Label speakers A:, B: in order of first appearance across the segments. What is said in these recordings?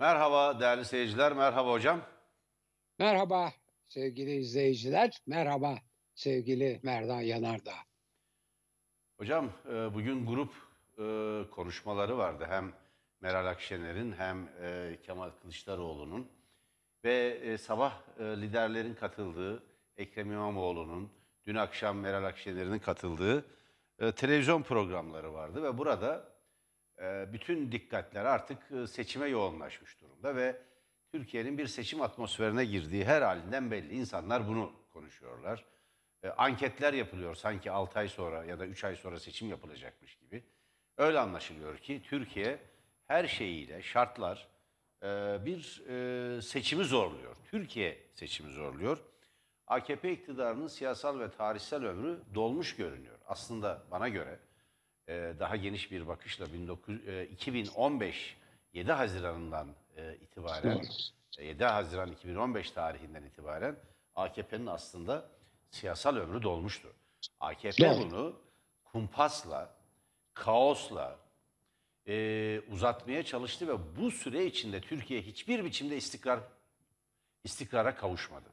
A: Merhaba değerli seyirciler, merhaba hocam.
B: Merhaba sevgili izleyiciler, merhaba sevgili Merdan Yanardağ.
A: Hocam e, bugün grup e, konuşmaları vardı. Hem Meral Akşener'in hem e, Kemal Kılıçdaroğlu'nun ve sabah liderlerin katıldığı Ekrem İmamoğlu'nun, dün akşam Meral Akşener'in katıldığı televizyon programları vardı ve burada bütün dikkatler artık e, seçime yoğunlaşmış durumda ve Türkiye'nin bir seçim atmosferine girdiği her halinden belli. İnsanlar bunu konuşuyorlar. E, anketler yapılıyor sanki 6 ay sonra ya da 3 ay sonra seçim yapılacakmış gibi. Öyle anlaşılıyor ki Türkiye her şeyiyle şartlar e, bir e, seçimi zorluyor. Türkiye seçimi zorluyor. AKP iktidarının siyasal ve tarihsel ömrü dolmuş görünüyor. Aslında bana göre e, daha geniş bir bakışla 19, e, 2015 7 Haziran'ından e, itibaren e, 7 Haziran 2015 tarihinden itibaren AKP'nin aslında siyasal ömrü dolmuştu. AKP
B: Doğru.
A: bunu kumpasla, kaosla e, uzatmaya çalıştı ve bu süre içinde Türkiye hiçbir biçimde istikrar istikrara kavuşmadı.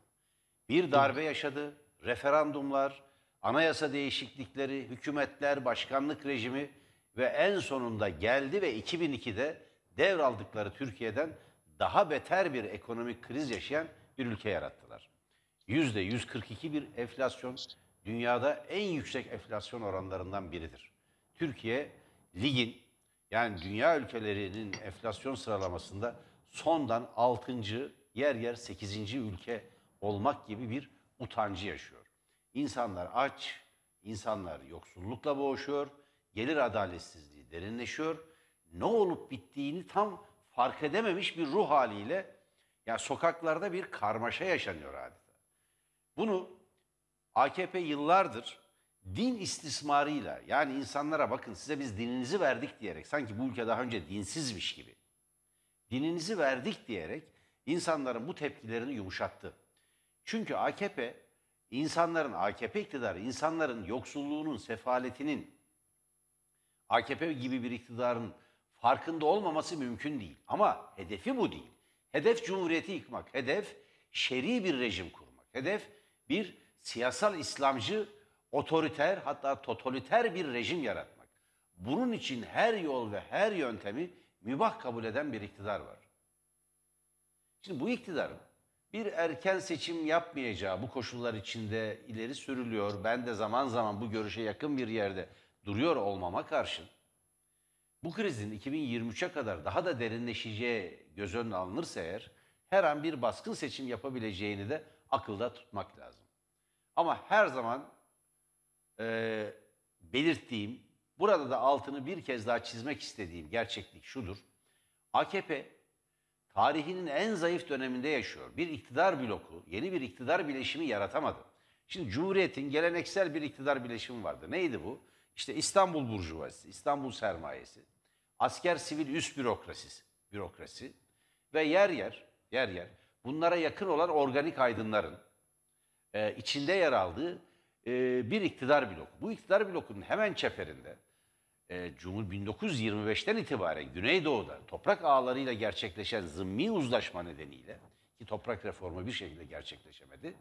A: Bir darbe yaşadı, referandumlar, anayasa değişiklikleri, hükümetler, başkanlık rejimi ve en sonunda geldi ve 2002'de devraldıkları Türkiye'den daha beter bir ekonomik kriz yaşayan bir ülke yarattılar. Yüzde 142 bir enflasyon, dünyada en yüksek enflasyon oranlarından biridir. Türkiye, ligin yani dünya ülkelerinin enflasyon sıralamasında sondan 6. yer yer 8. ülke olmak gibi bir utancı yaşıyor. İnsanlar aç, insanlar yoksullukla boğuşuyor, gelir adaletsizliği derinleşiyor. Ne olup bittiğini tam fark edememiş bir ruh haliyle ya sokaklarda bir karmaşa yaşanıyor adeta. Bunu AKP yıllardır din istismarıyla yani insanlara bakın size biz dininizi verdik diyerek sanki bu ülke daha önce dinsizmiş gibi dininizi verdik diyerek insanların bu tepkilerini yumuşattı. Çünkü AKP insanların AKP iktidarı insanların yoksulluğunun, sefaletinin AKP gibi bir iktidarın farkında olmaması mümkün değil. Ama hedefi bu değil. Hedef cumhuriyeti yıkmak, hedef şer'i bir rejim kurmak, hedef bir siyasal İslamcı, otoriter hatta totaliter bir rejim yaratmak. Bunun için her yol ve her yöntemi mübah kabul eden bir iktidar var. Şimdi bu iktidarın bir erken seçim yapmayacağı bu koşullar içinde ileri sürülüyor. Ben de zaman zaman bu görüşe yakın bir yerde duruyor olmama karşın bu krizin 2023'e kadar daha da derinleşeceği göz önüne alınırsa eğer her an bir baskın seçim yapabileceğini de akılda tutmak lazım. Ama her zaman e, belirttiğim, burada da altını bir kez daha çizmek istediğim gerçeklik şudur. AKP tarihinin en zayıf döneminde yaşıyor. Bir iktidar bloku, yeni bir iktidar bileşimi yaratamadı. Şimdi Cumhuriyet'in geleneksel bir iktidar bileşimi vardı. Neydi bu? İşte İstanbul Burjuvazisi, İstanbul sermayesi, asker sivil üst bürokrasisi, bürokrasi ve yer yer, yer yer bunlara yakın olan organik aydınların e, içinde yer aldığı e, bir iktidar bloku. Bu iktidar blokunun hemen çeperinde e, Cumhur 1925'ten itibaren Güneydoğu'da toprak ağlarıyla gerçekleşen zımmi uzlaşma nedeniyle ki toprak reformu bir şekilde gerçekleşemedi.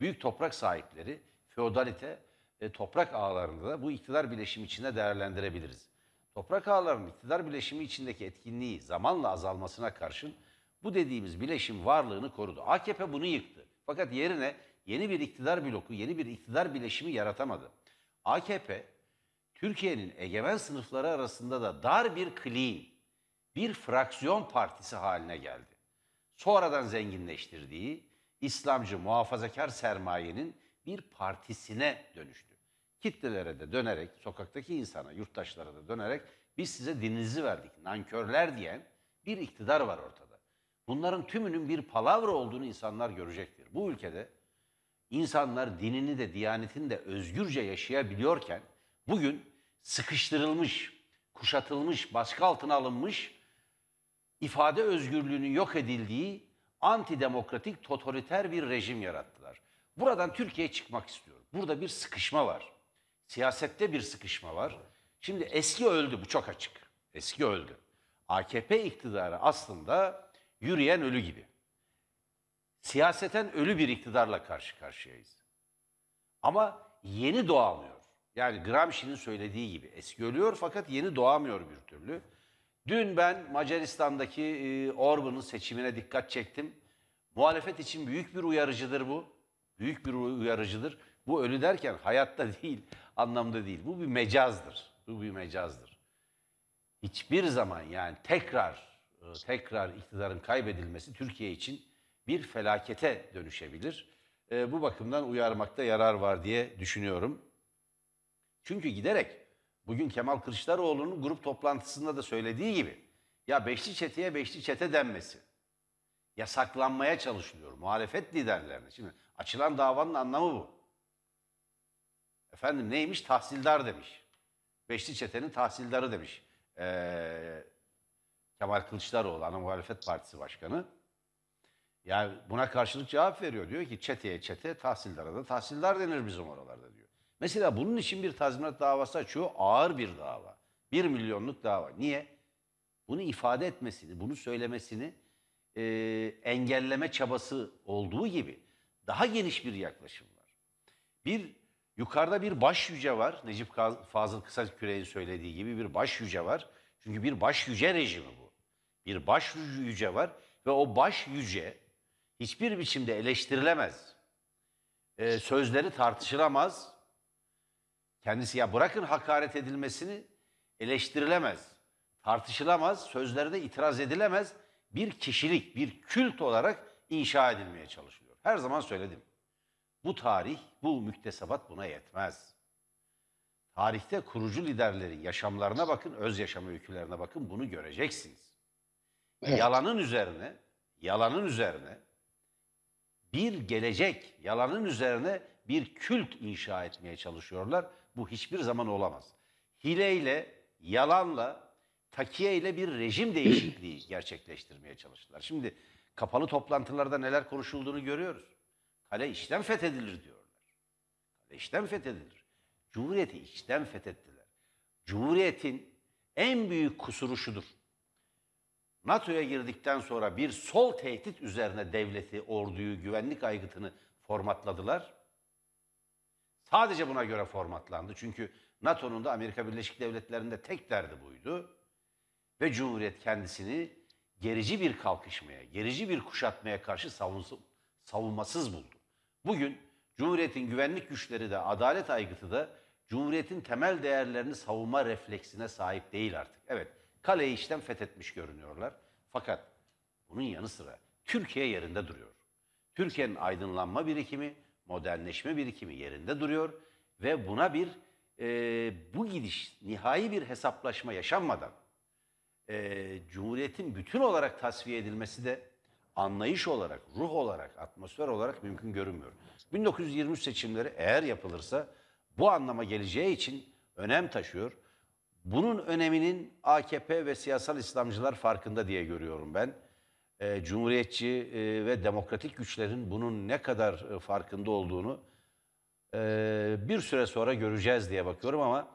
A: Büyük toprak sahipleri feodalite e, toprak ağlarını da bu iktidar bileşimi içinde değerlendirebiliriz. Toprak ağlarının iktidar bileşimi içindeki etkinliği zamanla azalmasına karşın bu dediğimiz bileşim varlığını korudu. AKP bunu yıktı. Fakat yerine yeni bir iktidar bloku, yeni bir iktidar bileşimi yaratamadı. AKP Türkiye'nin egemen sınıfları arasında da dar bir kliğin, bir fraksiyon partisi haline geldi. Sonradan zenginleştirdiği İslamcı muhafazakar sermayenin bir partisine dönüştü. Kitlelere de dönerek, sokaktaki insana, yurttaşlara da dönerek biz size dininizi verdik, nankörler diyen bir iktidar var ortada. Bunların tümünün bir palavra olduğunu insanlar görecektir. Bu ülkede insanlar dinini de diyanetini de özgürce yaşayabiliyorken bugün sıkıştırılmış, kuşatılmış, baskı altına alınmış, ifade özgürlüğünün yok edildiği antidemokratik, totaliter bir rejim yarattılar. Buradan Türkiye çıkmak istiyor. Burada bir sıkışma var. Siyasette bir sıkışma var. Şimdi eski öldü, bu çok açık. Eski öldü. AKP iktidarı aslında yürüyen ölü gibi. Siyaseten ölü bir iktidarla karşı karşıyayız. Ama yeni doğamıyor. Yani Gramsci'nin söylediği gibi eski ölüyor fakat yeni doğamıyor bir türlü. Dün ben Macaristan'daki e, Orban'ın seçimine dikkat çektim. Muhalefet için büyük bir uyarıcıdır bu. Büyük bir uyarıcıdır. Bu ölü derken hayatta değil, anlamda değil. Bu bir mecazdır. Bu bir mecazdır. Hiçbir zaman yani tekrar e, tekrar iktidarın kaybedilmesi Türkiye için bir felakete dönüşebilir. E, bu bakımdan uyarmakta yarar var diye düşünüyorum. Çünkü giderek bugün Kemal Kılıçdaroğlu'nun grup toplantısında da söylediği gibi ya beşli çeteye beşli çete denmesi yasaklanmaya çalışılıyor muhalefet liderlerine. Şimdi açılan davanın anlamı bu. Efendim neymiş? Tahsildar demiş. Beşli çetenin tahsildarı demiş. Ee, Kemal Kılıçdaroğlu ana muhalefet partisi başkanı. Yani buna karşılık cevap veriyor. Diyor ki çeteye çete, tahsildara da tahsildar denir bizim oralarda diyor. Mesela bunun için bir tazminat davası açıyor. Ağır bir dava. Bir milyonluk dava. Niye? Bunu ifade etmesini, bunu söylemesini e, engelleme çabası olduğu gibi daha geniş bir yaklaşım var. Bir yukarıda bir baş yüce var. Necip Fazıl Kısaküre'nin söylediği gibi bir baş yüce var. Çünkü bir baş yüce rejimi bu. Bir baş yüce var ve o baş yüce hiçbir biçimde eleştirilemez. E, sözleri tartışılamaz. Kendisi ya bırakın hakaret edilmesini eleştirilemez, tartışılamaz, sözlerine itiraz edilemez bir kişilik, bir kült olarak inşa edilmeye çalışılıyor. Her zaman söyledim. Bu tarih, bu müktesebat buna yetmez. Tarihte kurucu liderlerin yaşamlarına bakın, öz yaşam öykülerine bakın bunu göreceksiniz.
B: Evet.
A: Yalanın üzerine, yalanın üzerine bir gelecek, yalanın üzerine bir kült inşa etmeye çalışıyorlar. Bu hiçbir zaman olamaz. Hileyle, yalanla, takiyeyle bir rejim değişikliği gerçekleştirmeye çalıştılar. Şimdi kapalı toplantılarda neler konuşulduğunu görüyoruz. Kale işten fethedilir diyorlar. Kale işten fethedilir. Cumhuriyeti içten fethettiler. Cumhuriyetin en büyük kusuru şudur. NATO'ya girdikten sonra bir sol tehdit üzerine devleti, orduyu, güvenlik aygıtını formatladılar. Sadece buna göre formatlandı. Çünkü NATO'nun da Amerika Birleşik Devletleri'nde tek derdi buydu. Ve Cumhuriyet kendisini gerici bir kalkışmaya, gerici bir kuşatmaya karşı savunmasız buldu. Bugün Cumhuriyet'in güvenlik güçleri de, adalet aygıtı da Cumhuriyet'in temel değerlerini savunma refleksine sahip değil artık. Evet, kaleyi işten fethetmiş görünüyorlar. Fakat bunun yanı sıra Türkiye yerinde duruyor. Türkiye'nin aydınlanma birikimi, modernleşme birikimi yerinde duruyor ve buna bir e, bu gidiş nihai bir hesaplaşma yaşanmadan e, Cumhuriyet'in bütün olarak tasfiye edilmesi de anlayış olarak, ruh olarak, atmosfer olarak mümkün görünmüyor. 1923 seçimleri eğer yapılırsa bu anlama geleceği için önem taşıyor. Bunun öneminin AKP ve siyasal İslamcılar farkında diye görüyorum ben. E, Cumhuriyetçi e, ve demokratik güçlerin bunun ne kadar e, farkında olduğunu e, bir süre sonra göreceğiz diye bakıyorum ama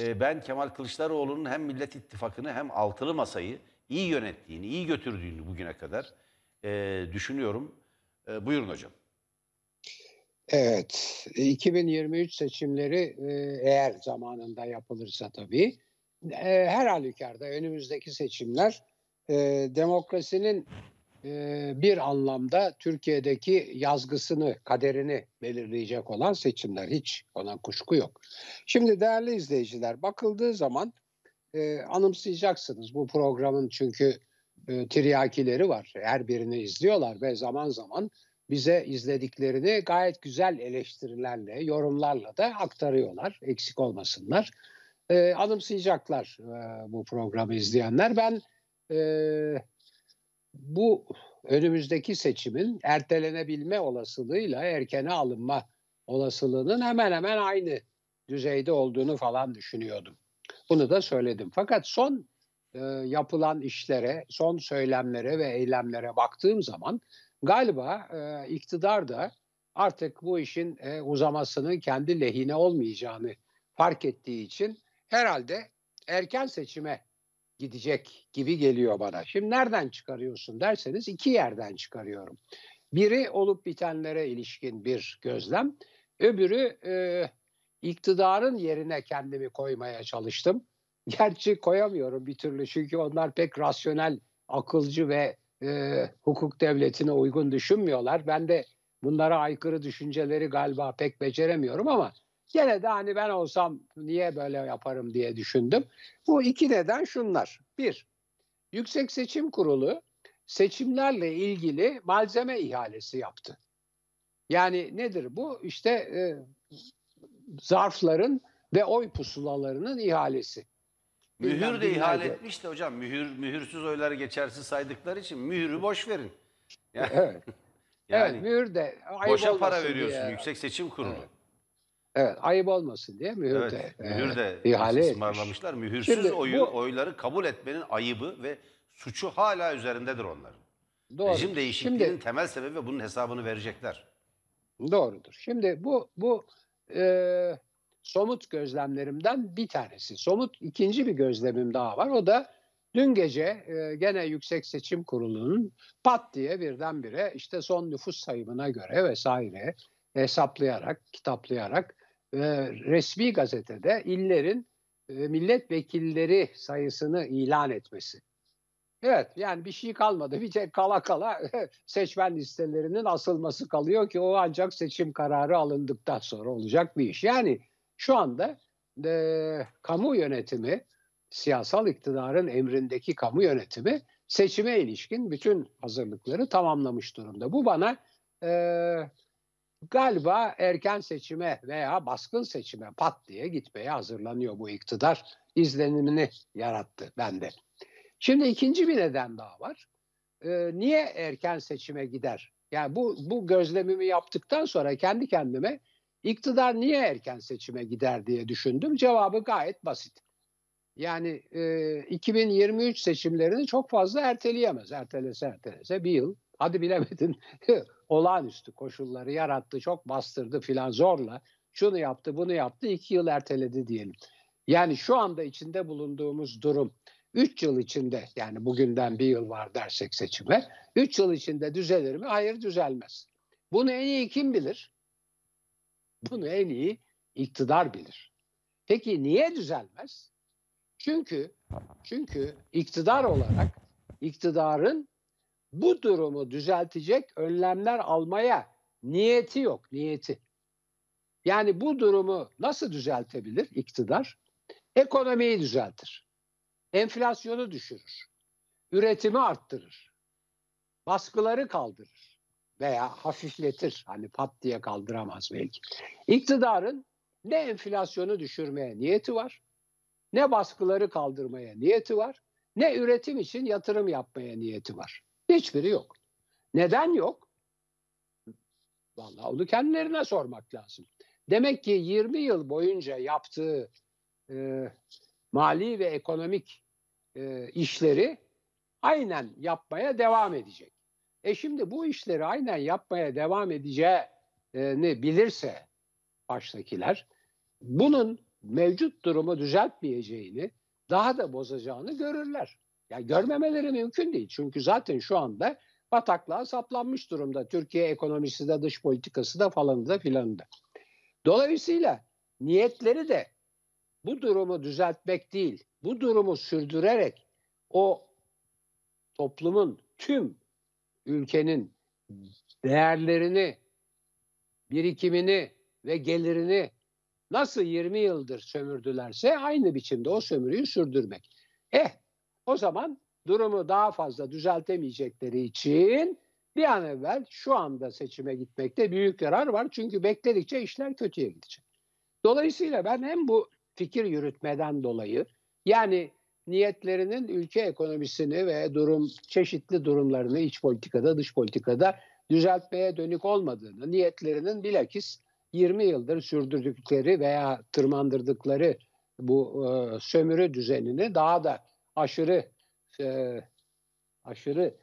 A: e, ben Kemal Kılıçdaroğlu'nun hem Millet İttifakı'nı hem altılı masayı iyi yönettiğini, iyi götürdüğünü bugüne kadar e, düşünüyorum. E, buyurun hocam.
B: Evet, 2023 seçimleri e, eğer zamanında yapılırsa tabii e, her halükarda önümüzdeki seçimler e, demokrasinin e, bir anlamda Türkiye'deki yazgısını, kaderini belirleyecek olan seçimler. Hiç ona kuşku yok. Şimdi değerli izleyiciler bakıldığı zaman e, anımsayacaksınız bu programın çünkü e, tiryakileri var. Her birini izliyorlar ve zaman zaman bize izlediklerini gayet güzel eleştirilerle, yorumlarla da aktarıyorlar. Eksik olmasınlar. Ee, anımsayacaklar e, bu programı izleyenler. Ben e, bu önümüzdeki seçimin ertelenebilme olasılığıyla erkene alınma olasılığının hemen hemen aynı düzeyde olduğunu falan düşünüyordum. Bunu da söyledim. Fakat son e, yapılan işlere, son söylemlere ve eylemlere baktığım zaman galiba e, iktidar da artık bu işin e, uzamasının kendi lehine olmayacağını fark ettiği için herhalde erken seçime gidecek gibi geliyor bana. Şimdi nereden çıkarıyorsun derseniz iki yerden çıkarıyorum. Biri olup bitenlere ilişkin bir gözlem. Öbürü e, iktidarın yerine kendimi koymaya çalıştım. Gerçi koyamıyorum bir türlü çünkü onlar pek rasyonel, akılcı ve e, hukuk devletine uygun düşünmüyorlar. Ben de bunlara aykırı düşünceleri galiba pek beceremiyorum ama gene de hani ben olsam niye böyle yaparım diye düşündüm. Bu iki neden şunlar. Bir, Yüksek Seçim Kurulu seçimlerle ilgili malzeme ihalesi yaptı. Yani nedir bu? İşte e, zarfların ve oy pusulalarının ihalesi.
A: Mühür
B: Bilmem
A: de ihale
B: binlerce-
A: etmiş de hocam mühür mühürsüz oyları geçersiz saydıkları için mühürü boş verin. Yani,
B: Evet.
A: yani
B: evet, mühür de
A: boşa para veriyorsun
B: diye.
A: Yüksek Seçim Kurulu.
B: Evet. Evet, ayıp olmasın diye mühür
A: Evet,
B: de
A: mühür
B: e, ihale etmiş.
A: ısmarlamışlar. Mühürsüz
B: Şimdi
A: oyu,
B: bu-
A: oyları kabul etmenin ayıbı ve suçu hala üzerindedir onların.
B: Doğru.
A: Rejim değişikliğinin
B: Şimdi
A: temel sebebi ve bunun hesabını verecekler.
B: doğrudur. Şimdi bu bu e, somut gözlemlerimden bir tanesi. Somut ikinci bir gözlemim daha var. O da dün gece e, gene Yüksek Seçim Kurulu'nun pat diye birdenbire işte son nüfus sayımına göre vesaire hesaplayarak, kitaplayarak e, resmi gazetede illerin e, milletvekilleri sayısını ilan etmesi. Evet yani bir şey kalmadı. Bir tek kala kala seçmen listelerinin asılması kalıyor ki o ancak seçim kararı alındıktan sonra olacak bir iş. Yani şu anda e, kamu yönetimi, siyasal iktidarın emrindeki kamu yönetimi seçime ilişkin bütün hazırlıkları tamamlamış durumda. Bu bana e, galiba erken seçime veya baskın seçime pat diye gitmeye hazırlanıyor bu iktidar izlenimini yarattı bende. Şimdi ikinci bir neden daha var. Ee, niye erken seçime gider? Yani bu bu gözlemimi yaptıktan sonra kendi kendime iktidar niye erken seçime gider diye düşündüm. Cevabı gayet basit. Yani e, 2023 seçimlerini çok fazla erteleyemez. Ertelese ertelese bir yıl. Hadi bilemedin olağanüstü koşulları yarattı, çok bastırdı filan zorla. Şunu yaptı, bunu yaptı, iki yıl erteledi diyelim. Yani şu anda içinde bulunduğumuz durum 3 yıl içinde yani bugünden bir yıl var dersek seçime 3 yıl içinde düzelir mi? Hayır düzelmez. Bunu en iyi kim bilir? Bunu en iyi iktidar bilir. Peki niye düzelmez? Çünkü çünkü iktidar olarak iktidarın bu durumu düzeltecek önlemler almaya niyeti yok, niyeti. Yani bu durumu nasıl düzeltebilir iktidar? Ekonomiyi düzeltir enflasyonu düşürür, üretimi arttırır, baskıları kaldırır veya hafifletir. Hani pat diye kaldıramaz belki. İktidarın ne enflasyonu düşürmeye niyeti var, ne baskıları kaldırmaya niyeti var, ne üretim için yatırım yapmaya niyeti var. Hiçbiri yok. Neden yok? Vallahi onu kendilerine sormak lazım. Demek ki 20 yıl boyunca yaptığı e, mali ve ekonomik e, işleri aynen yapmaya devam edecek. E şimdi bu işleri aynen yapmaya devam edeceğini bilirse baştakiler bunun mevcut durumu düzeltmeyeceğini daha da bozacağını görürler. Ya görmemeleri mümkün değil. Çünkü zaten şu anda bataklığa saplanmış durumda. Türkiye ekonomisi de dış politikası da falan da filan da. Dolayısıyla niyetleri de bu durumu düzeltmek değil, bu durumu sürdürerek o toplumun tüm ülkenin değerlerini, birikimini ve gelirini nasıl 20 yıldır sömürdülerse aynı biçimde o sömürüyü sürdürmek. Eh o zaman durumu daha fazla düzeltemeyecekleri için bir an evvel şu anda seçime gitmekte büyük yarar var. Çünkü bekledikçe işler kötüye gidecek. Dolayısıyla ben hem bu fikir yürütmeden dolayı yani niyetlerinin ülke ekonomisini ve durum çeşitli durumlarını iç politikada dış politikada düzeltmeye dönük olmadığını, niyetlerinin bilakis 20 yıldır sürdürdükleri veya tırmandırdıkları bu e, sömürü düzenini daha da aşırı e, aşırı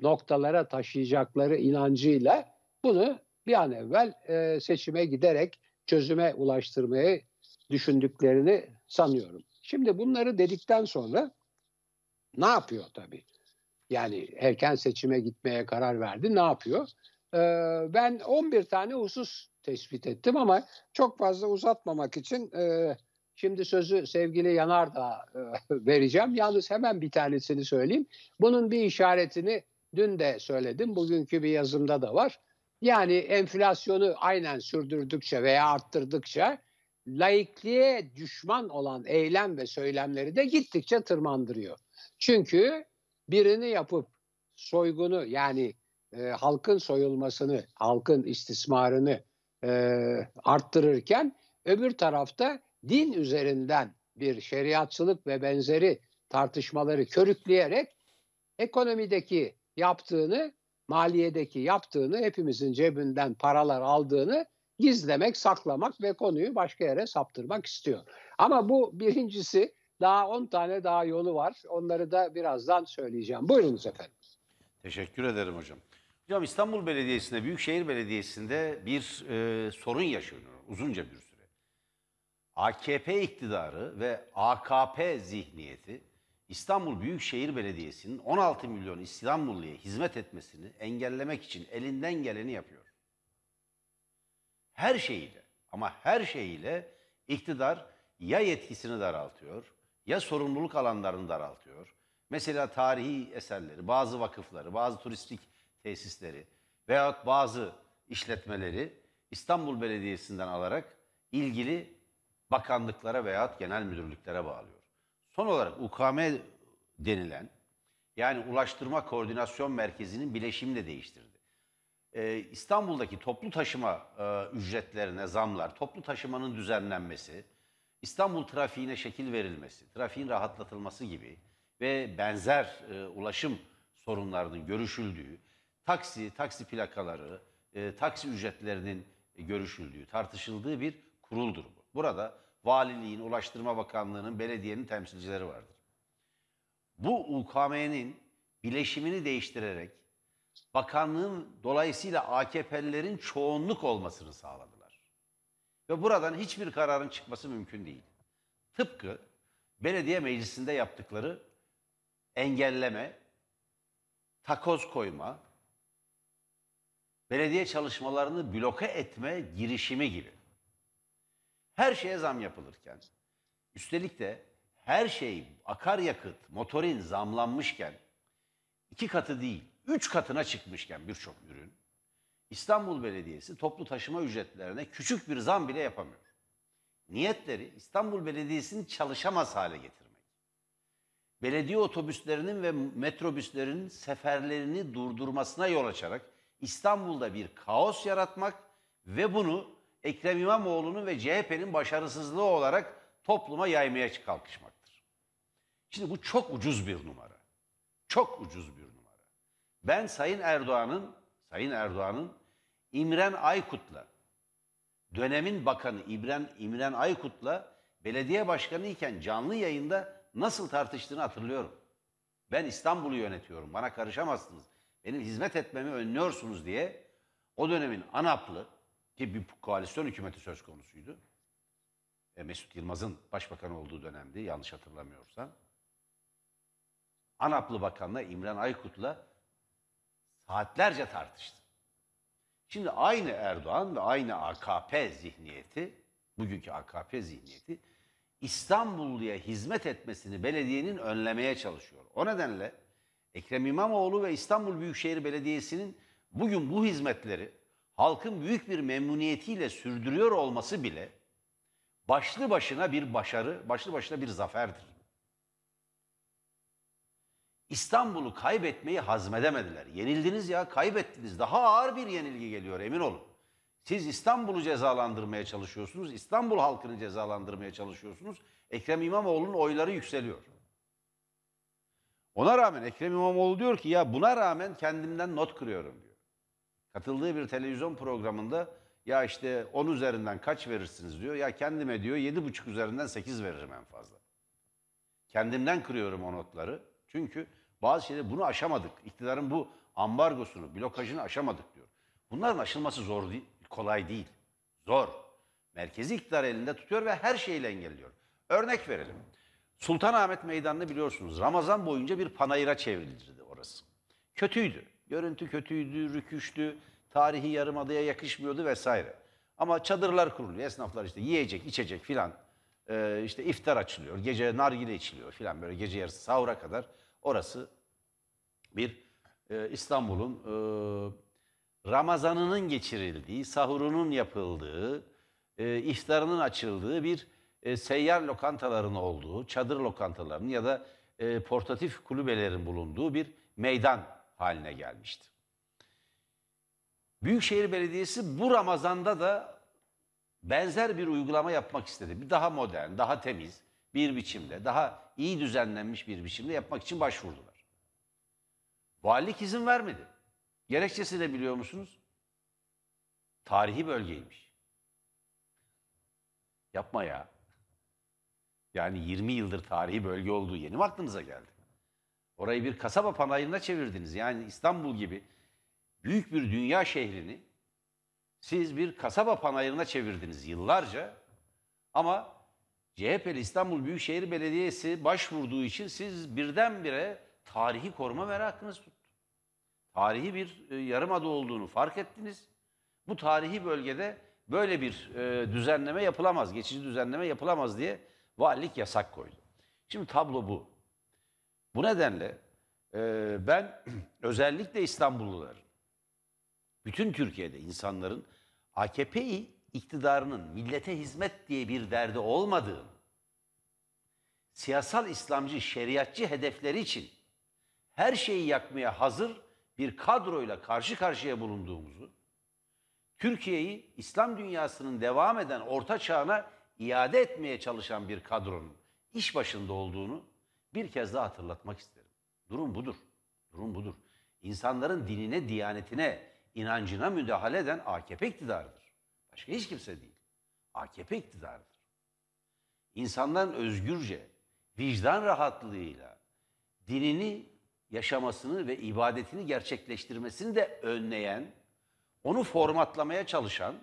B: noktalara taşıyacakları inancıyla bunu bir an evvel e, seçime giderek çözüme ulaştırmayı düşündüklerini sanıyorum. Şimdi bunları dedikten sonra ne yapıyor tabii? Yani erken seçime gitmeye karar verdi. Ne yapıyor? Ee, ben 11 tane husus tespit ettim ama çok fazla uzatmamak için e, şimdi sözü sevgili Yanardağ'a e, vereceğim. Yalnız hemen bir tanesini söyleyeyim. Bunun bir işaretini dün de söyledim. Bugünkü bir yazımda da var. Yani enflasyonu aynen sürdürdükçe veya arttırdıkça laikliğe düşman olan eylem ve söylemleri de gittikçe tırmandırıyor. Çünkü birini yapıp soygunu yani e, halkın soyulmasını, halkın istismarını e, arttırırken öbür tarafta din üzerinden bir şeriatçılık ve benzeri tartışmaları körükleyerek ekonomideki yaptığını, maliyedeki yaptığını, hepimizin cebinden paralar aldığını gizlemek, saklamak ve konuyu başka yere saptırmak istiyor. Ama bu birincisi daha 10 tane daha yolu var. Onları da birazdan söyleyeceğim. Buyurunuz efendim.
A: Teşekkür ederim hocam. Hocam İstanbul Belediyesi'nde, Büyükşehir Belediyesi'nde bir e, sorun yaşanıyor uzunca bir. AKP iktidarı ve AKP zihniyeti İstanbul Büyükşehir Belediyesi'nin 16 milyon İstanbulluya hizmet etmesini engellemek için elinden geleni yapıyor. Her şeyiyle ama her şeyiyle iktidar ya yetkisini daraltıyor ya sorumluluk alanlarını daraltıyor. Mesela tarihi eserleri, bazı vakıfları, bazı turistik tesisleri veyahut bazı işletmeleri İstanbul Belediyesi'nden alarak ilgili bakanlıklara veyahut genel müdürlüklere bağlıyor. Son olarak UKM denilen yani Ulaştırma Koordinasyon Merkezi'nin bileşimini de değiştirdi. Ee, İstanbul'daki toplu taşıma e, ücretlerine zamlar, toplu taşımanın düzenlenmesi, İstanbul trafiğine şekil verilmesi, trafiğin rahatlatılması gibi ve benzer e, ulaşım sorunlarının görüşüldüğü, taksi, taksi plakaları, e, taksi ücretlerinin görüşüldüğü, tartışıldığı bir kuruldur bu. Burada valiliğin, Ulaştırma Bakanlığı'nın, belediyenin temsilcileri vardır. Bu UKM'nin bileşimini değiştirerek bakanlığın dolayısıyla AKP'lilerin çoğunluk olmasını sağladılar. Ve buradan hiçbir kararın çıkması mümkün değil. Tıpkı belediye meclisinde yaptıkları engelleme, takoz koyma, belediye çalışmalarını bloke etme girişimi gibi. Her şeye zam yapılırken, üstelik de her şey akaryakıt, motorin zamlanmışken, iki katı değil, üç katına çıkmışken birçok ürün, İstanbul Belediyesi toplu taşıma ücretlerine küçük bir zam bile yapamıyor. Niyetleri İstanbul Belediyesi'ni çalışamaz hale getirmek. Belediye otobüslerinin ve metrobüslerinin seferlerini durdurmasına yol açarak İstanbul'da bir kaos yaratmak ve bunu Ekrem İmamoğlu'nun ve CHP'nin başarısızlığı olarak topluma yaymaya kalkışmaktır. Şimdi bu çok ucuz bir numara. Çok ucuz bir numara. Ben Sayın Erdoğan'ın Sayın Erdoğan'ın İmren Aykut'la dönemin bakanı İmren İmren Aykut'la belediye başkanı iken canlı yayında nasıl tartıştığını hatırlıyorum. Ben İstanbul'u yönetiyorum. Bana karışamazsınız. Benim hizmet etmemi önlüyorsunuz diye o dönemin ANAP'lı ki bir koalisyon hükümeti söz konusuydu. E, Mesut Yılmaz'ın başbakan olduğu dönemdi yanlış hatırlamıyorsam. ANAP'lı bakanla İmren Aykut'la saatlerce tartıştı. Şimdi aynı Erdoğan ve aynı AKP zihniyeti, bugünkü AKP zihniyeti İstanbulluya hizmet etmesini belediyenin önlemeye çalışıyor. O nedenle Ekrem İmamoğlu ve İstanbul Büyükşehir Belediyesi'nin bugün bu hizmetleri halkın büyük bir memnuniyetiyle sürdürüyor olması bile başlı başına bir başarı, başlı başına bir zaferdir. İstanbul'u kaybetmeyi hazmedemediler. Yenildiniz ya, kaybettiniz. Daha ağır bir yenilgi geliyor emin olun. Siz İstanbul'u cezalandırmaya çalışıyorsunuz, İstanbul halkını cezalandırmaya çalışıyorsunuz. Ekrem İmamoğlu'nun oyları yükseliyor. Ona rağmen Ekrem İmamoğlu diyor ki ya buna rağmen kendimden not kırıyorum. Katıldığı bir televizyon programında ya işte 10 üzerinden kaç verirsiniz diyor. Ya kendime diyor 7,5 üzerinden 8 veririm en fazla. Kendimden kırıyorum o notları. Çünkü bazı şeyleri bunu aşamadık. İktidarın bu ambargosunu, blokajını aşamadık diyor. Bunların aşılması zor değil, kolay değil. Zor. Merkezi iktidar elinde tutuyor ve her şeyle engelliyor. Örnek verelim. Sultanahmet Meydanı'nı biliyorsunuz. Ramazan boyunca bir panayıra çevrildi orası. Kötüydü. Görüntü kötüydü, rüküştü. Tarihi yarımadaya yakışmıyordu vesaire. Ama çadırlar kuruluyor. Esnaflar işte yiyecek, içecek filan. Ee, işte iftar açılıyor. Gece nargile içiliyor filan böyle gece yarısı sahura kadar. Orası bir e, İstanbul'un e, Ramazanının geçirildiği, sahurunun yapıldığı, e, iftarının açıldığı bir e, seyyar lokantaların olduğu, çadır lokantalarının ya da e, portatif kulübelerin bulunduğu bir meydan haline gelmişti. Büyükşehir Belediyesi bu Ramazan'da da benzer bir uygulama yapmak istedi. Bir daha modern, daha temiz bir biçimde, daha iyi düzenlenmiş bir biçimde yapmak için başvurdular. Valilik izin vermedi. Gerekçesi de biliyor musunuz? Tarihi bölgeymiş. Yapma ya. Yani 20 yıldır tarihi bölge olduğu yeni mi aklınıza geldi? Orayı bir kasaba panayırına çevirdiniz. Yani İstanbul gibi büyük bir dünya şehrini siz bir kasaba panayırına çevirdiniz yıllarca. Ama CHP'li İstanbul Büyükşehir Belediyesi başvurduğu için siz birdenbire tarihi koruma merakınız tuttu. Tarihi bir e, yarımada olduğunu fark ettiniz. Bu tarihi bölgede böyle bir e, düzenleme yapılamaz, geçici düzenleme yapılamaz diye valilik yasak koydu. Şimdi tablo bu. Bu nedenle e, ben özellikle İstanbulluların, bütün Türkiye'de insanların AKP iktidarının millete hizmet diye bir derdi olmadığını, siyasal İslamcı, şeriatçı hedefleri için her şeyi yakmaya hazır bir kadroyla karşı karşıya bulunduğumuzu, Türkiye'yi İslam dünyasının devam eden orta çağına iade etmeye çalışan bir kadronun iş başında olduğunu bir kez daha hatırlatmak isterim. Durum budur. Durum budur. İnsanların dinine, diyanetine, inancına müdahale eden AKP iktidarıdır. Başka hiç kimse değil. AKP iktidarıdır. İnsanların özgürce, vicdan rahatlığıyla dinini yaşamasını ve ibadetini gerçekleştirmesini de önleyen, onu formatlamaya çalışan,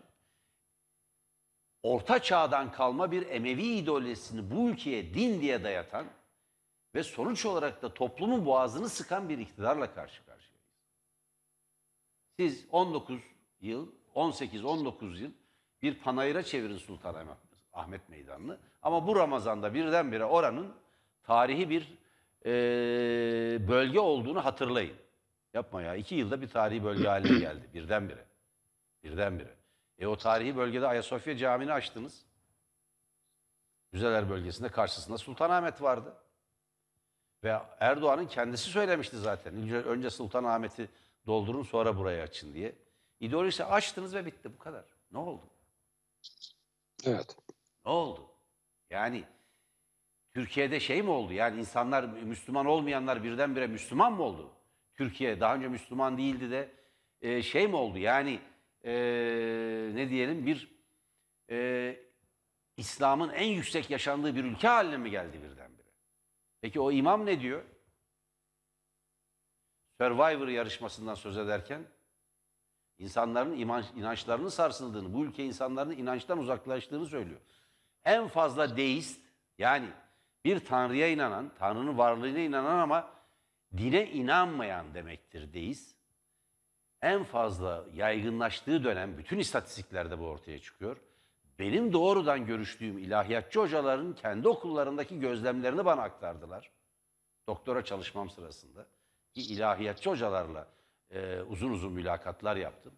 A: orta çağdan kalma bir Emevi ideolojisini bu ülkeye din diye dayatan ve sonuç olarak da toplumun boğazını sıkan bir iktidarla karşı karşıyayız. Siz 19 yıl, 18-19 yıl bir panayıra çevirin Sultanahmet Ahmet Meydanı'nı. Ama bu Ramazan'da birdenbire oranın tarihi bir e, bölge olduğunu hatırlayın. Yapma ya. iki yılda bir tarihi bölge haline geldi. Birdenbire. Birdenbire. E o tarihi bölgede Ayasofya Camii'ni açtınız. Müzeler bölgesinde karşısında Sultanahmet vardı. Ve Erdoğan'ın kendisi söylemişti zaten. Önce, Sultanahmet'i doldurun sonra burayı açın diye. İdeolojisi açtınız ve bitti bu kadar. Ne oldu?
B: Evet.
A: Ne oldu? Yani Türkiye'de şey mi oldu? Yani insanlar Müslüman olmayanlar birdenbire Müslüman mı oldu? Türkiye daha önce Müslüman değildi de e, şey mi oldu? Yani e, ne diyelim bir e, İslam'ın en yüksek yaşandığı bir ülke haline mi geldi birdenbire? Peki o imam ne diyor? Survivor yarışmasından söz ederken insanların iman, inançlarının sarsıldığını, bu ülke insanların inançtan uzaklaştığını söylüyor. En fazla deist yani bir tanrıya inanan, tanrının varlığına inanan ama dine inanmayan demektir deist. En fazla yaygınlaştığı dönem bütün istatistiklerde bu ortaya çıkıyor. Benim doğrudan görüştüğüm ilahiyatçı hocaların kendi okullarındaki gözlemlerini bana aktardılar. Doktora çalışmam sırasında. Ki ilahiyatçı hocalarla e, uzun uzun mülakatlar yaptım.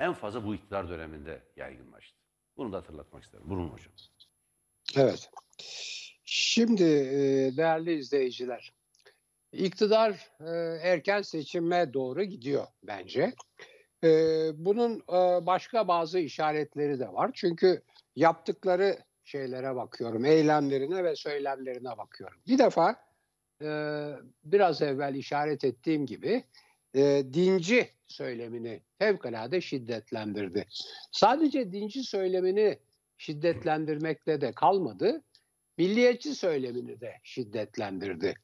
A: En fazla bu iktidar döneminde yaygınlaştı. Bunu da hatırlatmak isterim. Burun hocam.
B: Evet. Şimdi e, değerli izleyiciler, iktidar e, erken seçime doğru gidiyor bence. E, bunun başka bazı işaretleri de var. Çünkü yaptıkları şeylere bakıyorum, eylemlerine ve söylemlerine bakıyorum. Bir defa biraz evvel işaret ettiğim gibi dinci söylemini fevkalade şiddetlendirdi. Sadece dinci söylemini şiddetlendirmekle de kalmadı milliyetçi söylemini de şiddetlendirdi.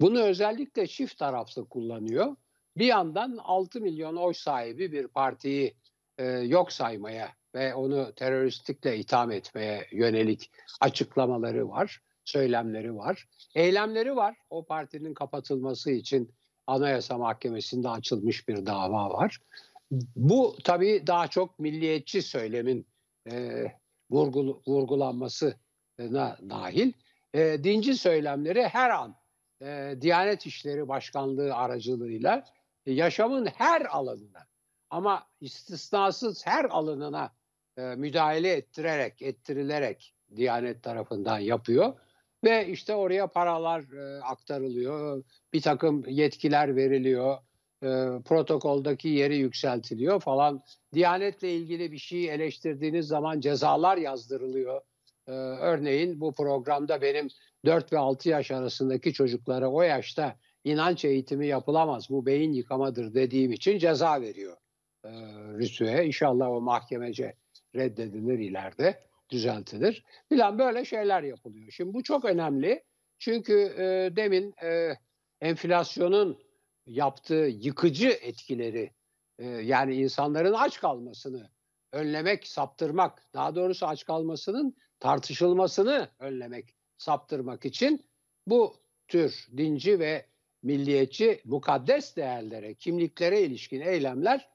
B: Bunu özellikle çift taraflı kullanıyor. Bir yandan 6 milyon oy sahibi bir partiyi e, yok saymaya ve onu teröristlikle itham etmeye yönelik açıklamaları var. söylemleri var. Eylemleri var. O partinin kapatılması için Anayasa Mahkemesi'nde açılmış bir dava var. Bu tabii daha çok milliyetçi söylemin e, vurgul, vurgulanmasına dahil. E, dinci söylemleri her an e, Diyanet İşleri Başkanlığı aracılığıyla yaşamın her alanına ama istisnasız her alanına e, müdahale ettirerek, ettirilerek Diyanet tarafından yapıyor. Ve işte oraya paralar e, aktarılıyor, bir takım yetkiler veriliyor, e, protokoldaki yeri yükseltiliyor falan. Diyanetle ilgili bir şeyi eleştirdiğiniz zaman cezalar yazdırılıyor. E, örneğin bu programda benim 4 ve 6 yaş arasındaki çocuklara o yaşta inanç eğitimi yapılamaz, bu beyin yıkamadır dediğim için ceza veriyor e, Rüsü'ye. İnşallah o mahkemece reddedilir ileride, düzeltilir. Filan böyle şeyler yapılıyor. Şimdi bu çok önemli. Çünkü e, demin e, enflasyonun yaptığı yıkıcı etkileri e, yani insanların aç kalmasını önlemek, saptırmak, daha doğrusu aç kalmasının tartışılmasını önlemek, saptırmak için bu tür dinci ve milliyetçi mukaddes değerlere, kimliklere ilişkin eylemler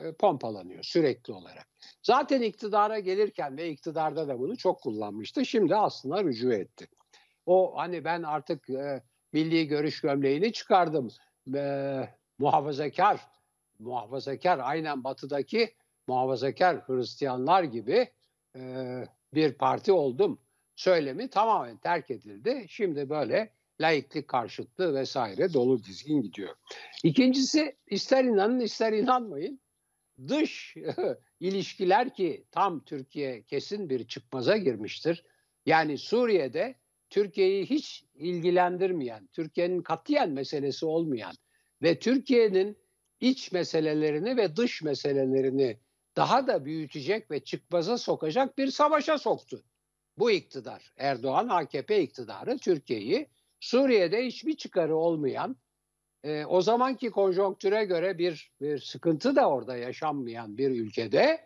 B: e, pompalanıyor sürekli olarak. Zaten iktidara gelirken ve iktidarda da bunu çok kullanmıştı. Şimdi aslında rücu etti. O hani ben artık e, milli görüş gömleğini çıkardım. E, muhafazakar, muhafazakar aynen batıdaki muhafazakar Hristiyanlar gibi e, bir parti oldum söylemi tamamen terk edildi. Şimdi böyle laiklik karşıtlığı vesaire dolu dizgin gidiyor. İkincisi ister inanın ister inanmayın dış ilişkiler ki tam Türkiye kesin bir çıkmaza girmiştir. Yani Suriye'de Türkiye'yi hiç ilgilendirmeyen, Türkiye'nin katiyen meselesi olmayan ve Türkiye'nin iç meselelerini ve dış meselelerini daha da büyütecek ve çıkmaza sokacak bir savaşa soktu. Bu iktidar, Erdoğan AKP iktidarı Türkiye'yi Suriye'de hiçbir çıkarı olmayan, e, o zamanki konjonktüre göre bir, bir sıkıntı da orada yaşanmayan bir ülkede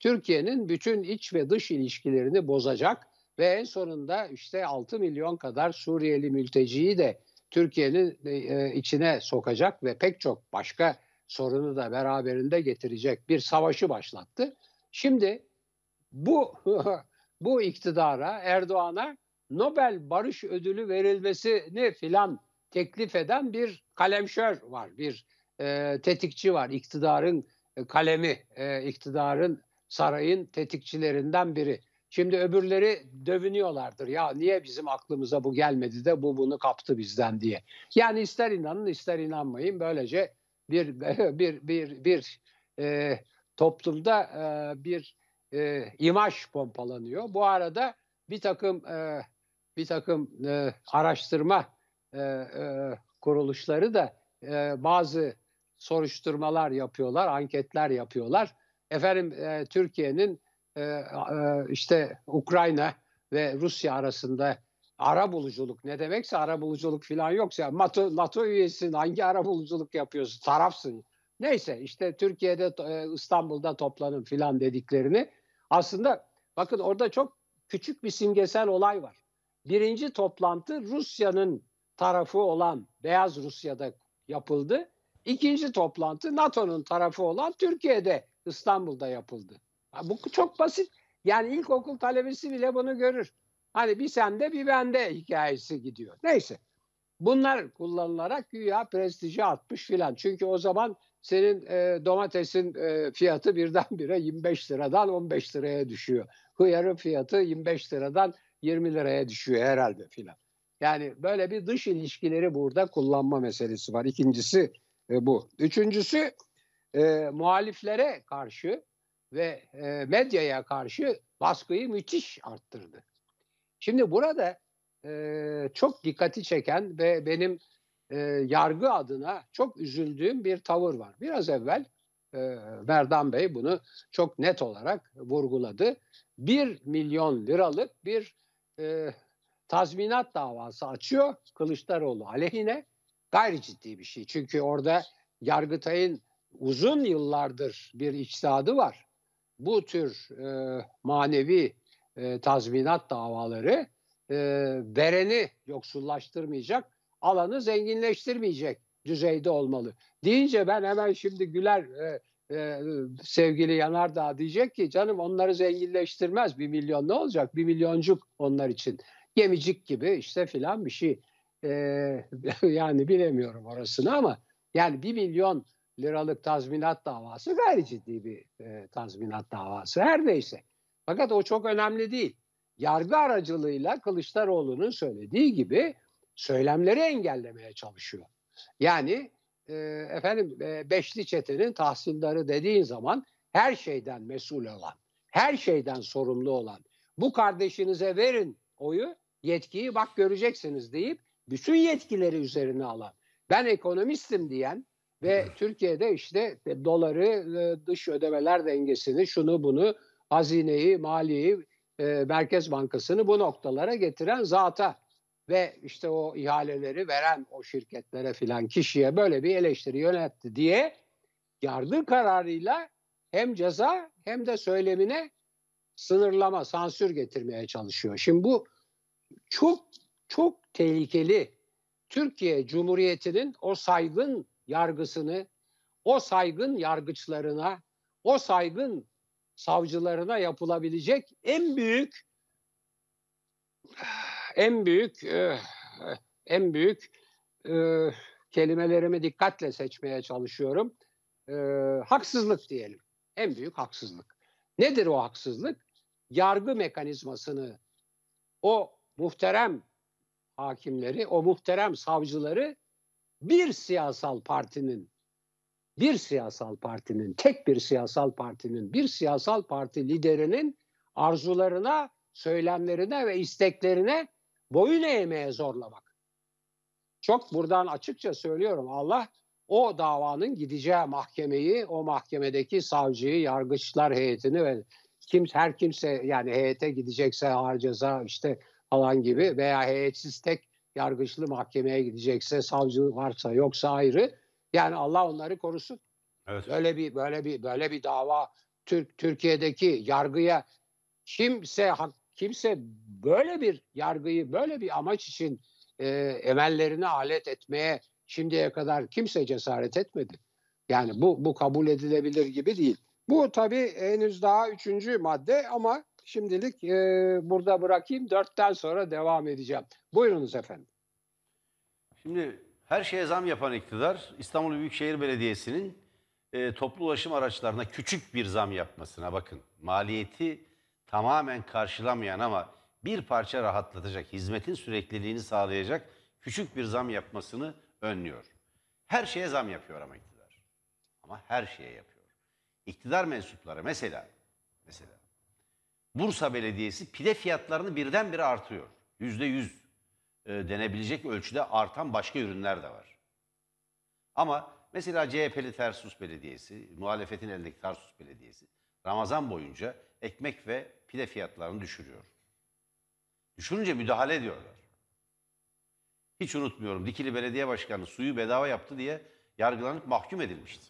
B: Türkiye'nin bütün iç ve dış ilişkilerini bozacak ve en sonunda işte 6 milyon kadar Suriyeli mülteciyi de Türkiye'nin e, içine sokacak ve pek çok başka sorunu da beraberinde getirecek bir savaşı başlattı. Şimdi bu bu iktidara Erdoğan'a Nobel Barış Ödülü verilmesini filan teklif eden bir kalemşör var, bir e, tetikçi var. İktidarın e, kalemi, e, iktidarın sarayın tetikçilerinden biri. Şimdi öbürleri dövünüyorlardır. Ya niye bizim aklımıza bu gelmedi de bu bunu kaptı bizden diye. Yani ister inanın ister inanmayın böylece bir bir bir bir e, toplumda e, bir e, imaj pompalanıyor. Bu arada bir takım e, bir takım e, araştırma e, e, kuruluşları da e, bazı soruşturmalar yapıyorlar, anketler yapıyorlar. Efendim e, Türkiye'nin e, e, işte Ukrayna ve Rusya arasında ara buluculuk ne demekse ara buluculuk falan yoksa NATO, NATO üyesin hangi ara buluculuk yapıyorsun tarafsın. Neyse işte Türkiye'de e, İstanbul'da toplanın filan dediklerini aslında bakın orada çok küçük bir simgesel olay var. Birinci toplantı Rusya'nın tarafı olan Beyaz Rusya'da yapıldı. İkinci toplantı NATO'nun tarafı olan Türkiye'de İstanbul'da yapıldı. Bu çok basit. Yani ilkokul talebesi bile bunu görür. Hani bir sende bir bende hikayesi gidiyor. Neyse. Bunlar kullanılarak güya prestiji atmış filan. Çünkü o zaman senin e, domatesin e, fiyatı birdenbire 25 liradan 15 liraya düşüyor. Hıyarın fiyatı 25 liradan 20 liraya düşüyor herhalde filan. Yani böyle bir dış ilişkileri burada kullanma meselesi var. İkincisi e, bu. Üçüncüsü e, muhaliflere karşı ve e, medyaya karşı baskıyı müthiş arttırdı. Şimdi burada e, çok dikkati çeken ve benim e, yargı adına çok üzüldüğüm bir tavır var. Biraz evvel e, Merdan Bey bunu çok net olarak vurguladı. Bir milyon liralık bir e, tazminat davası açıyor Kılıçdaroğlu aleyhine. Gayri ciddi bir şey. Çünkü orada Yargıtay'ın uzun yıllardır bir içtihadı var. Bu tür e, manevi e, tazminat davaları e, vereni yoksullaştırmayacak, alanı zenginleştirmeyecek düzeyde olmalı. Deyince ben hemen şimdi Güler e, e, sevgili Yanardağ diyecek ki canım onları zenginleştirmez. Bir milyon ne olacak? Bir milyoncuk onlar için. Gemicik gibi işte filan bir şey. E, yani bilemiyorum orasını ama yani bir milyon liralık tazminat davası gayri ciddi bir e, tazminat davası. Her neyse. Fakat o çok önemli değil. Yargı aracılığıyla Kılıçdaroğlu'nun söylediği gibi söylemleri engellemeye çalışıyor. Yani e, efendim e, beşli çetenin tahsildarı dediğin zaman her şeyden mesul olan, her şeyden sorumlu olan, bu kardeşinize verin oyu, yetkiyi bak göreceksiniz deyip bütün yetkileri üzerine alan, ben ekonomistim diyen ve Türkiye'de işte doları, e, dış ödemeler dengesini, şunu bunu, hazineyi, maliyeyi, e, Merkez Bankası'nı bu noktalara getiren zata ve işte o ihaleleri veren o şirketlere filan kişiye böyle bir eleştiri yönetti diye yargı kararıyla hem ceza hem de söylemine sınırlama, sansür getirmeye çalışıyor. Şimdi bu çok çok tehlikeli. Türkiye Cumhuriyeti'nin o saygın yargısını, o saygın yargıçlarına, o saygın savcılarına yapılabilecek en büyük en büyük e, en büyük e, kelimelerimi dikkatle seçmeye çalışıyorum. E, haksızlık diyelim. En büyük haksızlık. Nedir o haksızlık? Yargı mekanizmasını o muhterem hakimleri, o muhterem savcıları bir siyasal partinin bir siyasal partinin, tek bir siyasal partinin, bir siyasal parti liderinin arzularına, söylemlerine ve isteklerine boyun eğmeye zorlamak. Çok buradan açıkça söylüyorum Allah o davanın gideceği mahkemeyi, o mahkemedeki savcıyı, yargıçlar heyetini ve kim her kimse yani heyete gidecekse ağır ceza işte falan gibi veya heyetsiz tek yargıçlı mahkemeye gidecekse savcı varsa yoksa ayrı yani Allah onları korusun.
A: Evet.
B: Böyle bir böyle bir böyle bir dava Türk Türkiye'deki yargıya kimse kimse böyle bir yargıyı böyle bir amaç için e, emellerini alet etmeye şimdiye kadar kimse cesaret etmedi. Yani bu bu kabul edilebilir gibi değil. Bu tabii henüz daha üçüncü madde ama şimdilik e, burada bırakayım. Dörtten sonra devam edeceğim. Buyurunuz efendim.
A: Şimdi her şeye zam yapan iktidar İstanbul Büyükşehir Belediyesi'nin e, toplu ulaşım araçlarına küçük bir zam yapmasına bakın. Maliyeti tamamen karşılamayan ama bir parça rahatlatacak, hizmetin sürekliliğini sağlayacak küçük bir zam yapmasını önlüyor. Her şeye zam yapıyor ama iktidar. Ama her şeye yapıyor. İktidar mensupları mesela mesela Bursa Belediyesi pide fiyatlarını birdenbire artıyor. Yüzde yüz e, denebilecek ölçüde artan başka ürünler de var. Ama mesela CHP'li Tarsus Belediyesi, muhalefetin elindeki Tarsus Belediyesi Ramazan boyunca ekmek ve pide fiyatlarını düşürüyor. Düşürünce müdahale ediyorlar. Hiç unutmuyorum Dikili Belediye Başkanı suyu bedava yaptı diye yargılanıp mahkum edilmişti.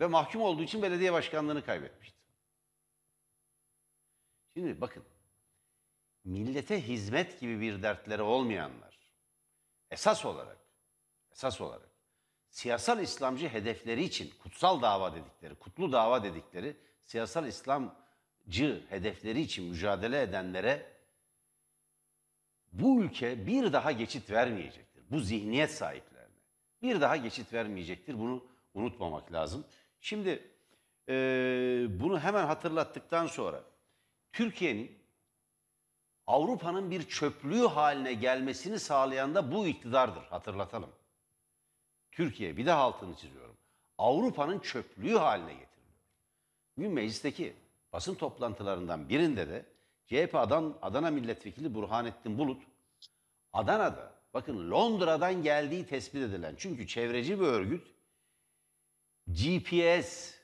A: Ve mahkum olduğu için belediye başkanlığını kaybetmişti. Şimdi bakın millete hizmet gibi bir dertleri olmayanlar esas olarak esas olarak siyasal İslamcı hedefleri için kutsal dava dedikleri, kutlu dava dedikleri siyasal İslamcı hedefleri için mücadele edenlere bu ülke bir daha geçit vermeyecektir. Bu zihniyet sahiplerine. Bir daha geçit vermeyecektir. Bunu unutmamak lazım. Şimdi e, bunu hemen hatırlattıktan sonra Türkiye'nin Avrupa'nın bir çöplüğü haline gelmesini sağlayan da bu iktidardır. Hatırlatalım. Türkiye bir daha altını çiziyorum. Avrupa'nın çöplüğü haline getiriliyor. Bugün meclisteki basın toplantılarından birinde de CHP Adana, Milletvekili Burhanettin Bulut Adana'da bakın Londra'dan geldiği tespit edilen çünkü çevreci bir örgüt GPS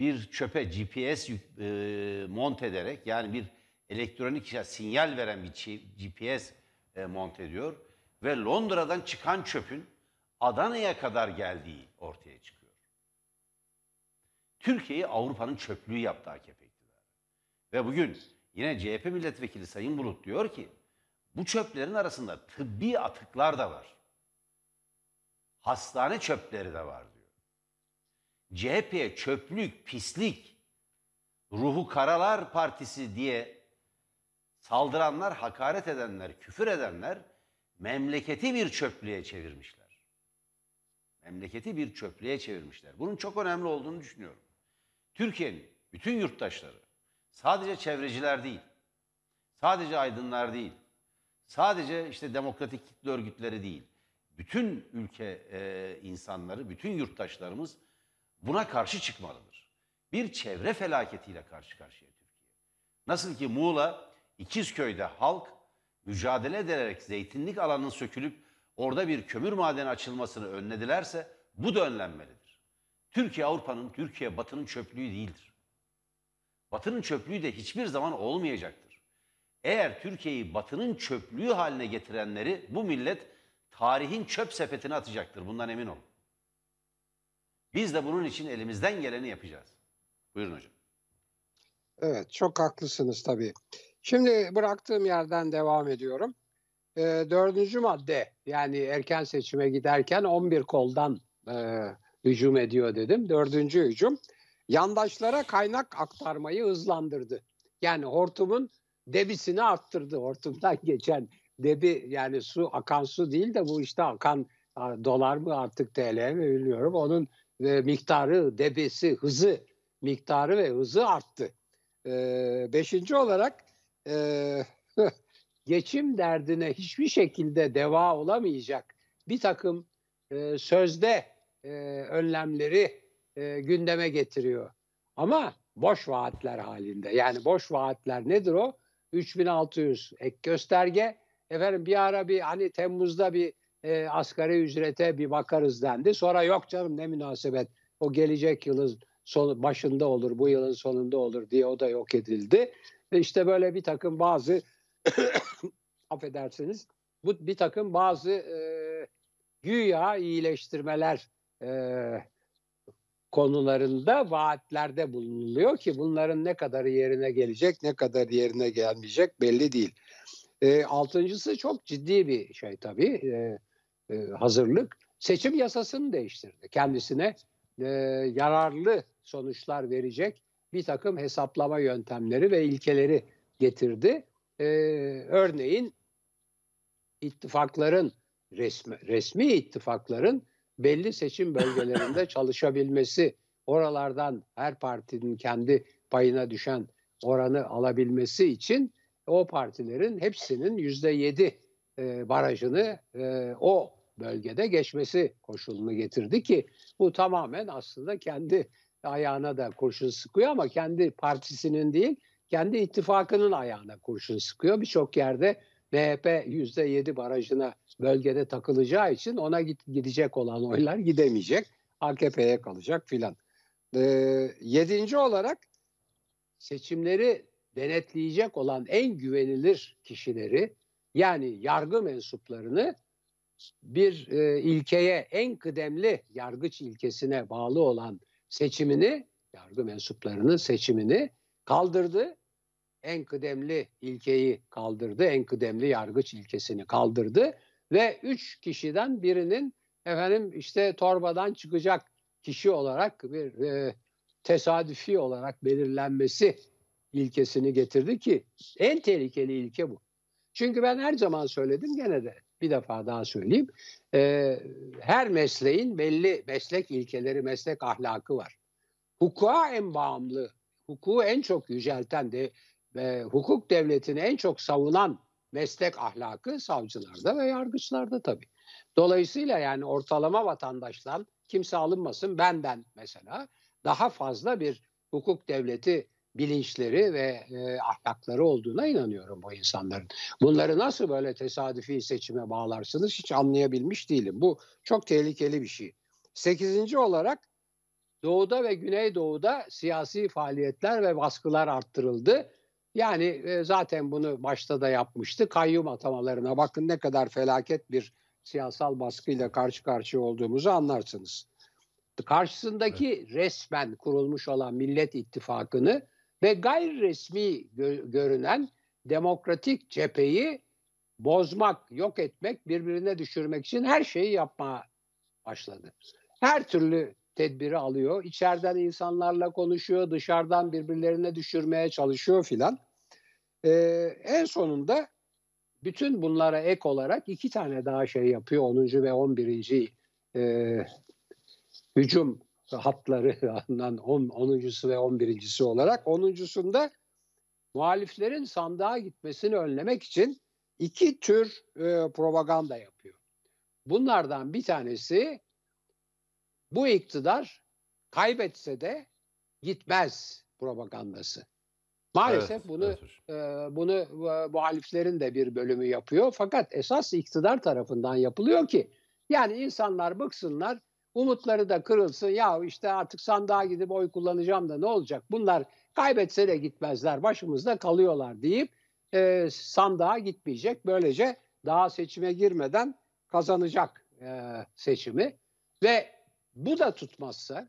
A: bir çöpe GPS e, monte ederek yani bir elektronik sinyal veren bir GPS e, monte ediyor ve Londra'dan çıkan çöpün Adana'ya kadar geldiği ortaya çıkıyor. Türkiye'yi Avrupa'nın çöplüğü yaptı AKP iktidarı. Ve bugün Yine CHP milletvekili Sayın Bulut diyor ki bu çöplerin arasında tıbbi atıklar da var. Hastane çöpleri de var diyor. CHP'ye çöplük, pislik, ruhu karalar partisi diye saldıranlar, hakaret edenler, küfür edenler memleketi bir çöplüğe çevirmişler. Memleketi bir çöplüğe çevirmişler. Bunun çok önemli olduğunu düşünüyorum. Türkiye'nin bütün yurttaşları, sadece çevreciler değil, sadece aydınlar değil, sadece işte demokratik kitle örgütleri değil, bütün ülke e, insanları, bütün yurttaşlarımız buna karşı çıkmalıdır. Bir çevre felaketiyle karşı karşıya Türkiye. Nasıl ki Muğla, İkizköy'de halk mücadele ederek zeytinlik alanının sökülüp orada bir kömür madeni açılmasını önledilerse bu da önlenmelidir. Türkiye Avrupa'nın, Türkiye Batı'nın çöplüğü değildir. Batı'nın çöplüğü de hiçbir zaman olmayacaktır. Eğer Türkiye'yi Batı'nın çöplüğü haline getirenleri bu millet tarihin çöp sepetine atacaktır. Bundan emin olun. Biz de bunun için elimizden geleni yapacağız. Buyurun hocam.
B: Evet, çok haklısınız tabii. Şimdi bıraktığım yerden devam ediyorum. Ee, dördüncü madde, yani erken seçime giderken 11 koldan e, hücum ediyor dedim. Dördüncü hücum, yandaşlara kaynak aktarmayı hızlandırdı. Yani hortumun debisini arttırdı. Hortumdan geçen debi yani su akan su değil de bu işte akan dolar mı artık TL mi bilmiyorum. Onun e, miktarı, debisi, hızı, miktarı ve hızı arttı. Ee, beşinci olarak e, geçim derdine hiçbir şekilde deva olamayacak bir takım e, sözde e, önlemleri e, gündeme getiriyor. Ama boş vaatler halinde. Yani boş vaatler nedir o? 3600 ek gösterge. Efendim bir ara bir hani Temmuz'da bir e, asgari ücrete bir bakarız dendi. Sonra yok canım ne münasebet o gelecek yılın son, başında olur, bu yılın sonunda olur diye o da yok edildi. Ve işte böyle bir takım bazı affedersiniz bu bir takım bazı e, güya iyileştirmeler e, konularında vaatlerde bulunuluyor ki bunların ne kadarı yerine gelecek ne kadar yerine gelmeyecek belli değil. E, altıncısı çok ciddi bir şey tabii e, e, hazırlık. Seçim yasasını değiştirdi. Kendisine e, yararlı sonuçlar verecek bir takım hesaplama yöntemleri ve ilkeleri getirdi. E, örneğin ittifakların resmi, resmi ittifakların belli seçim bölgelerinde çalışabilmesi, oralardan her partinin kendi payına düşen oranı alabilmesi için o partilerin hepsinin yüzde yedi e, barajını e, o bölgede geçmesi koşulunu getirdi ki bu tamamen aslında kendi ayağına da kurşun sıkıyor ama kendi partisinin değil kendi ittifakının ayağına kurşun sıkıyor. Birçok yerde MHP yüzde yedi barajına bölgede takılacağı için ona gidecek olan oylar gidemeyecek. AKP'ye kalacak filan. Ee, yedinci olarak seçimleri denetleyecek olan en güvenilir kişileri yani yargı mensuplarını bir e, ilkeye en kıdemli yargıç ilkesine bağlı olan seçimini yargı mensuplarının seçimini kaldırdı. En kıdemli ilkeyi kaldırdı. En kıdemli yargıç ilkesini kaldırdı ve üç kişiden birinin efendim işte torbadan çıkacak kişi olarak bir e, tesadüfi olarak belirlenmesi ilkesini getirdi ki en tehlikeli ilke bu. Çünkü ben her zaman söyledim gene de bir defa daha söyleyeyim. Ee, her mesleğin belli meslek ilkeleri, meslek ahlakı var. Hukuka en bağımlı, hukuku en çok yücelten de ve hukuk devletini en çok savunan meslek ahlakı savcılarda ve yargıçlarda tabii. Dolayısıyla yani ortalama vatandaşlar kimse alınmasın benden mesela daha fazla bir hukuk devleti bilinçleri ve e, ahlakları olduğuna inanıyorum bu insanların. Bunları nasıl böyle tesadüfi seçime bağlarsınız hiç anlayabilmiş değilim. Bu çok tehlikeli bir şey. Sekizinci olarak Doğu'da ve Güneydoğu'da siyasi faaliyetler ve baskılar arttırıldı. Yani e, zaten bunu başta da yapmıştı. Kayyum atamalarına bakın ne kadar felaket bir siyasal baskıyla karşı karşıya olduğumuzu anlarsınız. Karşısındaki evet. resmen kurulmuş olan Millet İttifakı'nı ve gayri resmi gö- görünen demokratik cepheyi bozmak, yok etmek, birbirine düşürmek için her şeyi yapmaya başladı. Her türlü tedbiri alıyor. İçeriden insanlarla konuşuyor, dışarıdan birbirlerine düşürmeye çalışıyor filan. Ee, en sonunda bütün bunlara ek olarak iki tane daha şey yapıyor. 10. ve 11. E, hücum hatlarından 10. 10.sü ve 11.si olarak 10.sunda muhaliflerin sandığa gitmesini önlemek için iki tür e, propaganda yapıyor. Bunlardan bir tanesi bu iktidar kaybetse de gitmez propagandası. Maalesef
A: Evet,
B: bunu
A: evet
B: e, bunu e, muhaliflerin de bir bölümü yapıyor. Fakat esas iktidar tarafından yapılıyor ki yani insanlar bıksınlar, umutları da kırılsın. Ya işte artık sandığa gidip oy kullanacağım da ne olacak? Bunlar kaybetse de gitmezler, başımızda kalıyorlar deyip e, sandığa gitmeyecek. Böylece daha seçime girmeden kazanacak e, seçimi ve bu da tutmazsa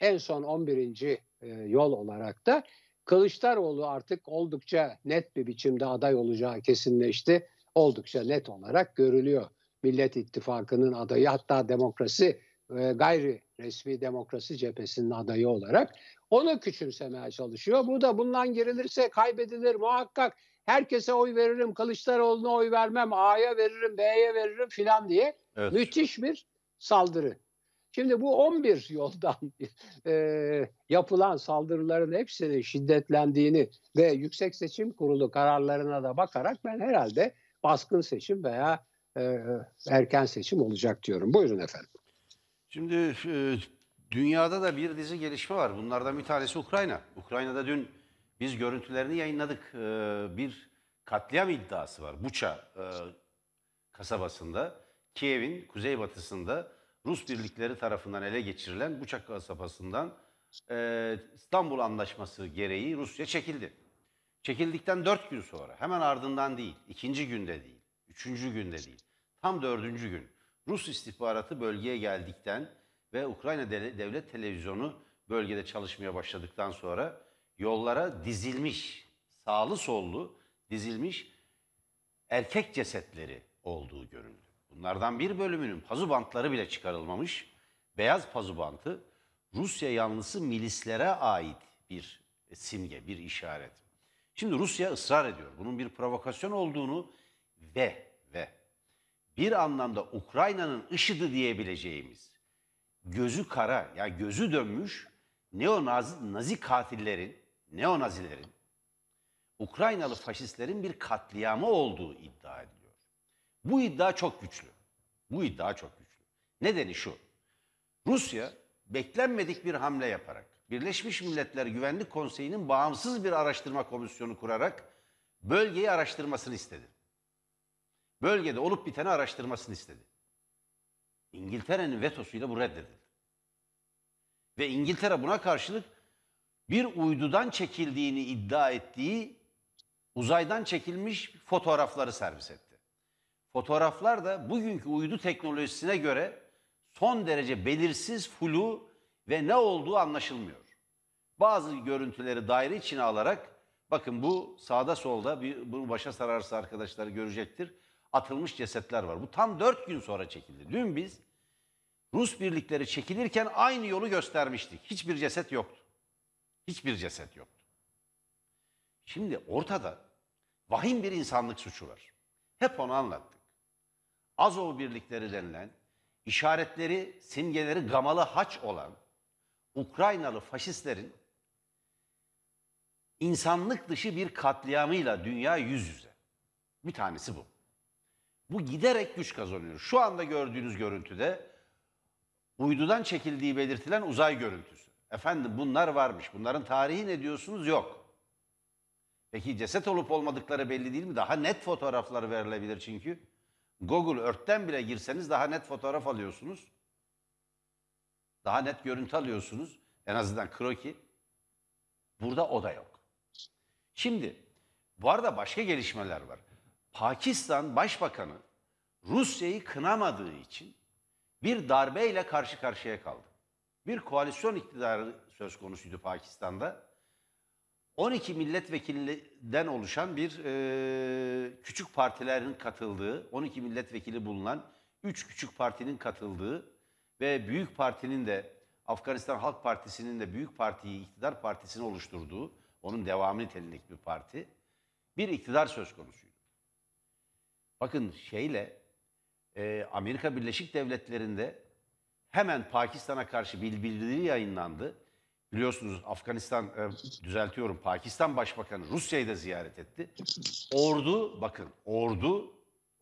B: en son 11. e, yol olarak da Kılıçdaroğlu artık oldukça net bir biçimde aday olacağı kesinleşti. Oldukça net olarak görülüyor. Millet İttifakı'nın adayı hatta demokrasi e, gayri resmi demokrasi cephesinin adayı olarak onu küçümsemeye çalışıyor. Bu da bundan girilirse kaybedilir muhakkak. Herkese oy veririm, Kılıçdaroğlu'na oy vermem, A'ya veririm, B'ye veririm filan diye
A: Evet.
B: müthiş bir saldırı. Şimdi bu 11 yoldan e, yapılan saldırıların hepsinin şiddetlendiğini ve Yüksek Seçim Kurulu kararlarına da bakarak ben herhalde baskın seçim veya e, erken seçim olacak diyorum. Buyurun efendim.
A: Şimdi e, dünyada da bir dizi gelişme var. Bunlardan bir tanesi Ukrayna. Ukrayna'da dün biz görüntülerini yayınladık. E, bir katliam iddiası var. Buça e, kasabasında, Kiev'in kuzeybatısında Rus birlikleri tarafından ele geçirilen Buça kasabasından e, İstanbul Anlaşması gereği Rusya çekildi. Çekildikten dört gün sonra, hemen ardından değil, ikinci günde değil, üçüncü günde değil, tam dördüncü gün Rus istihbaratı bölgeye geldikten ve Ukrayna Devlet Televizyonu bölgede çalışmaya başladıktan sonra yollara dizilmiş, sağlı sollu dizilmiş erkek cesetleri olduğu görüldü. Bunlardan bir bölümünün pazu bantları bile çıkarılmamış. Beyaz pazu bantı Rusya yanlısı milislere ait bir simge, bir işaret. Şimdi Rusya ısrar ediyor. Bunun bir provokasyon olduğunu ve ve bir anlamda Ukrayna'nın IŞİD'i diyebileceğimiz gözü kara, ya gözü dönmüş neonazi nazi katillerin, neonazilerin Ukraynalı faşistlerin bir katliamı olduğu iddia ediliyor. Bu iddia çok güçlü. Bu iddia çok güçlü. Nedeni şu. Rusya beklenmedik bir hamle yaparak Birleşmiş Milletler Güvenlik Konseyi'nin bağımsız bir araştırma komisyonu kurarak bölgeyi araştırmasını istedi. Bölgede olup biteni araştırmasını istedi. İngiltere'nin vetosuyla bu reddedildi. Ve İngiltere buna karşılık bir uydudan çekildiğini iddia ettiği uzaydan çekilmiş fotoğrafları servis etti. Fotoğraflar da bugünkü uydu teknolojisine göre son derece belirsiz, flu ve ne olduğu anlaşılmıyor. Bazı görüntüleri daire içine alarak bakın bu sağda solda bir, bunu başa sararsa arkadaşlar görecektir. Atılmış cesetler var. Bu tam dört gün sonra çekildi. Dün biz Rus birlikleri çekilirken aynı yolu göstermiştik. Hiçbir ceset yoktu. Hiçbir ceset yoktu. Şimdi ortada vahim bir insanlık suçu var. Hep onu anlattık. Azov birlikleri denilen, işaretleri, simgeleri gamalı haç olan Ukraynalı faşistlerin insanlık dışı bir katliamıyla dünya yüz yüze. Bir tanesi bu. Bu giderek güç kazanıyor. Şu anda gördüğünüz görüntüde uydudan çekildiği belirtilen uzay görüntüsü. Efendim bunlar varmış. Bunların tarihi ne diyorsunuz? Yok. Peki ceset olup olmadıkları belli değil mi? Daha net fotoğrafları verilebilir çünkü. Google Earth'ten bile girseniz daha net fotoğraf alıyorsunuz. Daha net görüntü alıyorsunuz. En azından kroki. Burada o da yok. Şimdi bu arada başka gelişmeler var. Pakistan Başbakanı Rusya'yı kınamadığı için bir darbeyle karşı karşıya kaldı. Bir koalisyon iktidarı söz konusuydu Pakistan'da. 12 milletvekilinden oluşan bir e, küçük partilerin katıldığı, 12 milletvekili bulunan 3 küçük partinin katıldığı ve büyük partinin de Afganistan Halk Partisi'nin de büyük partiyi iktidar partisini oluşturduğu, onun devamı niteliğindeki bir parti, bir iktidar söz konusuydu. Bakın şeyle e, Amerika Birleşik Devletleri'nde hemen Pakistan'a karşı bir bildiri yayınlandı. Biliyorsunuz Afganistan, e, düzeltiyorum Pakistan Başbakanı Rusya'yı da ziyaret etti. Ordu, bakın ordu,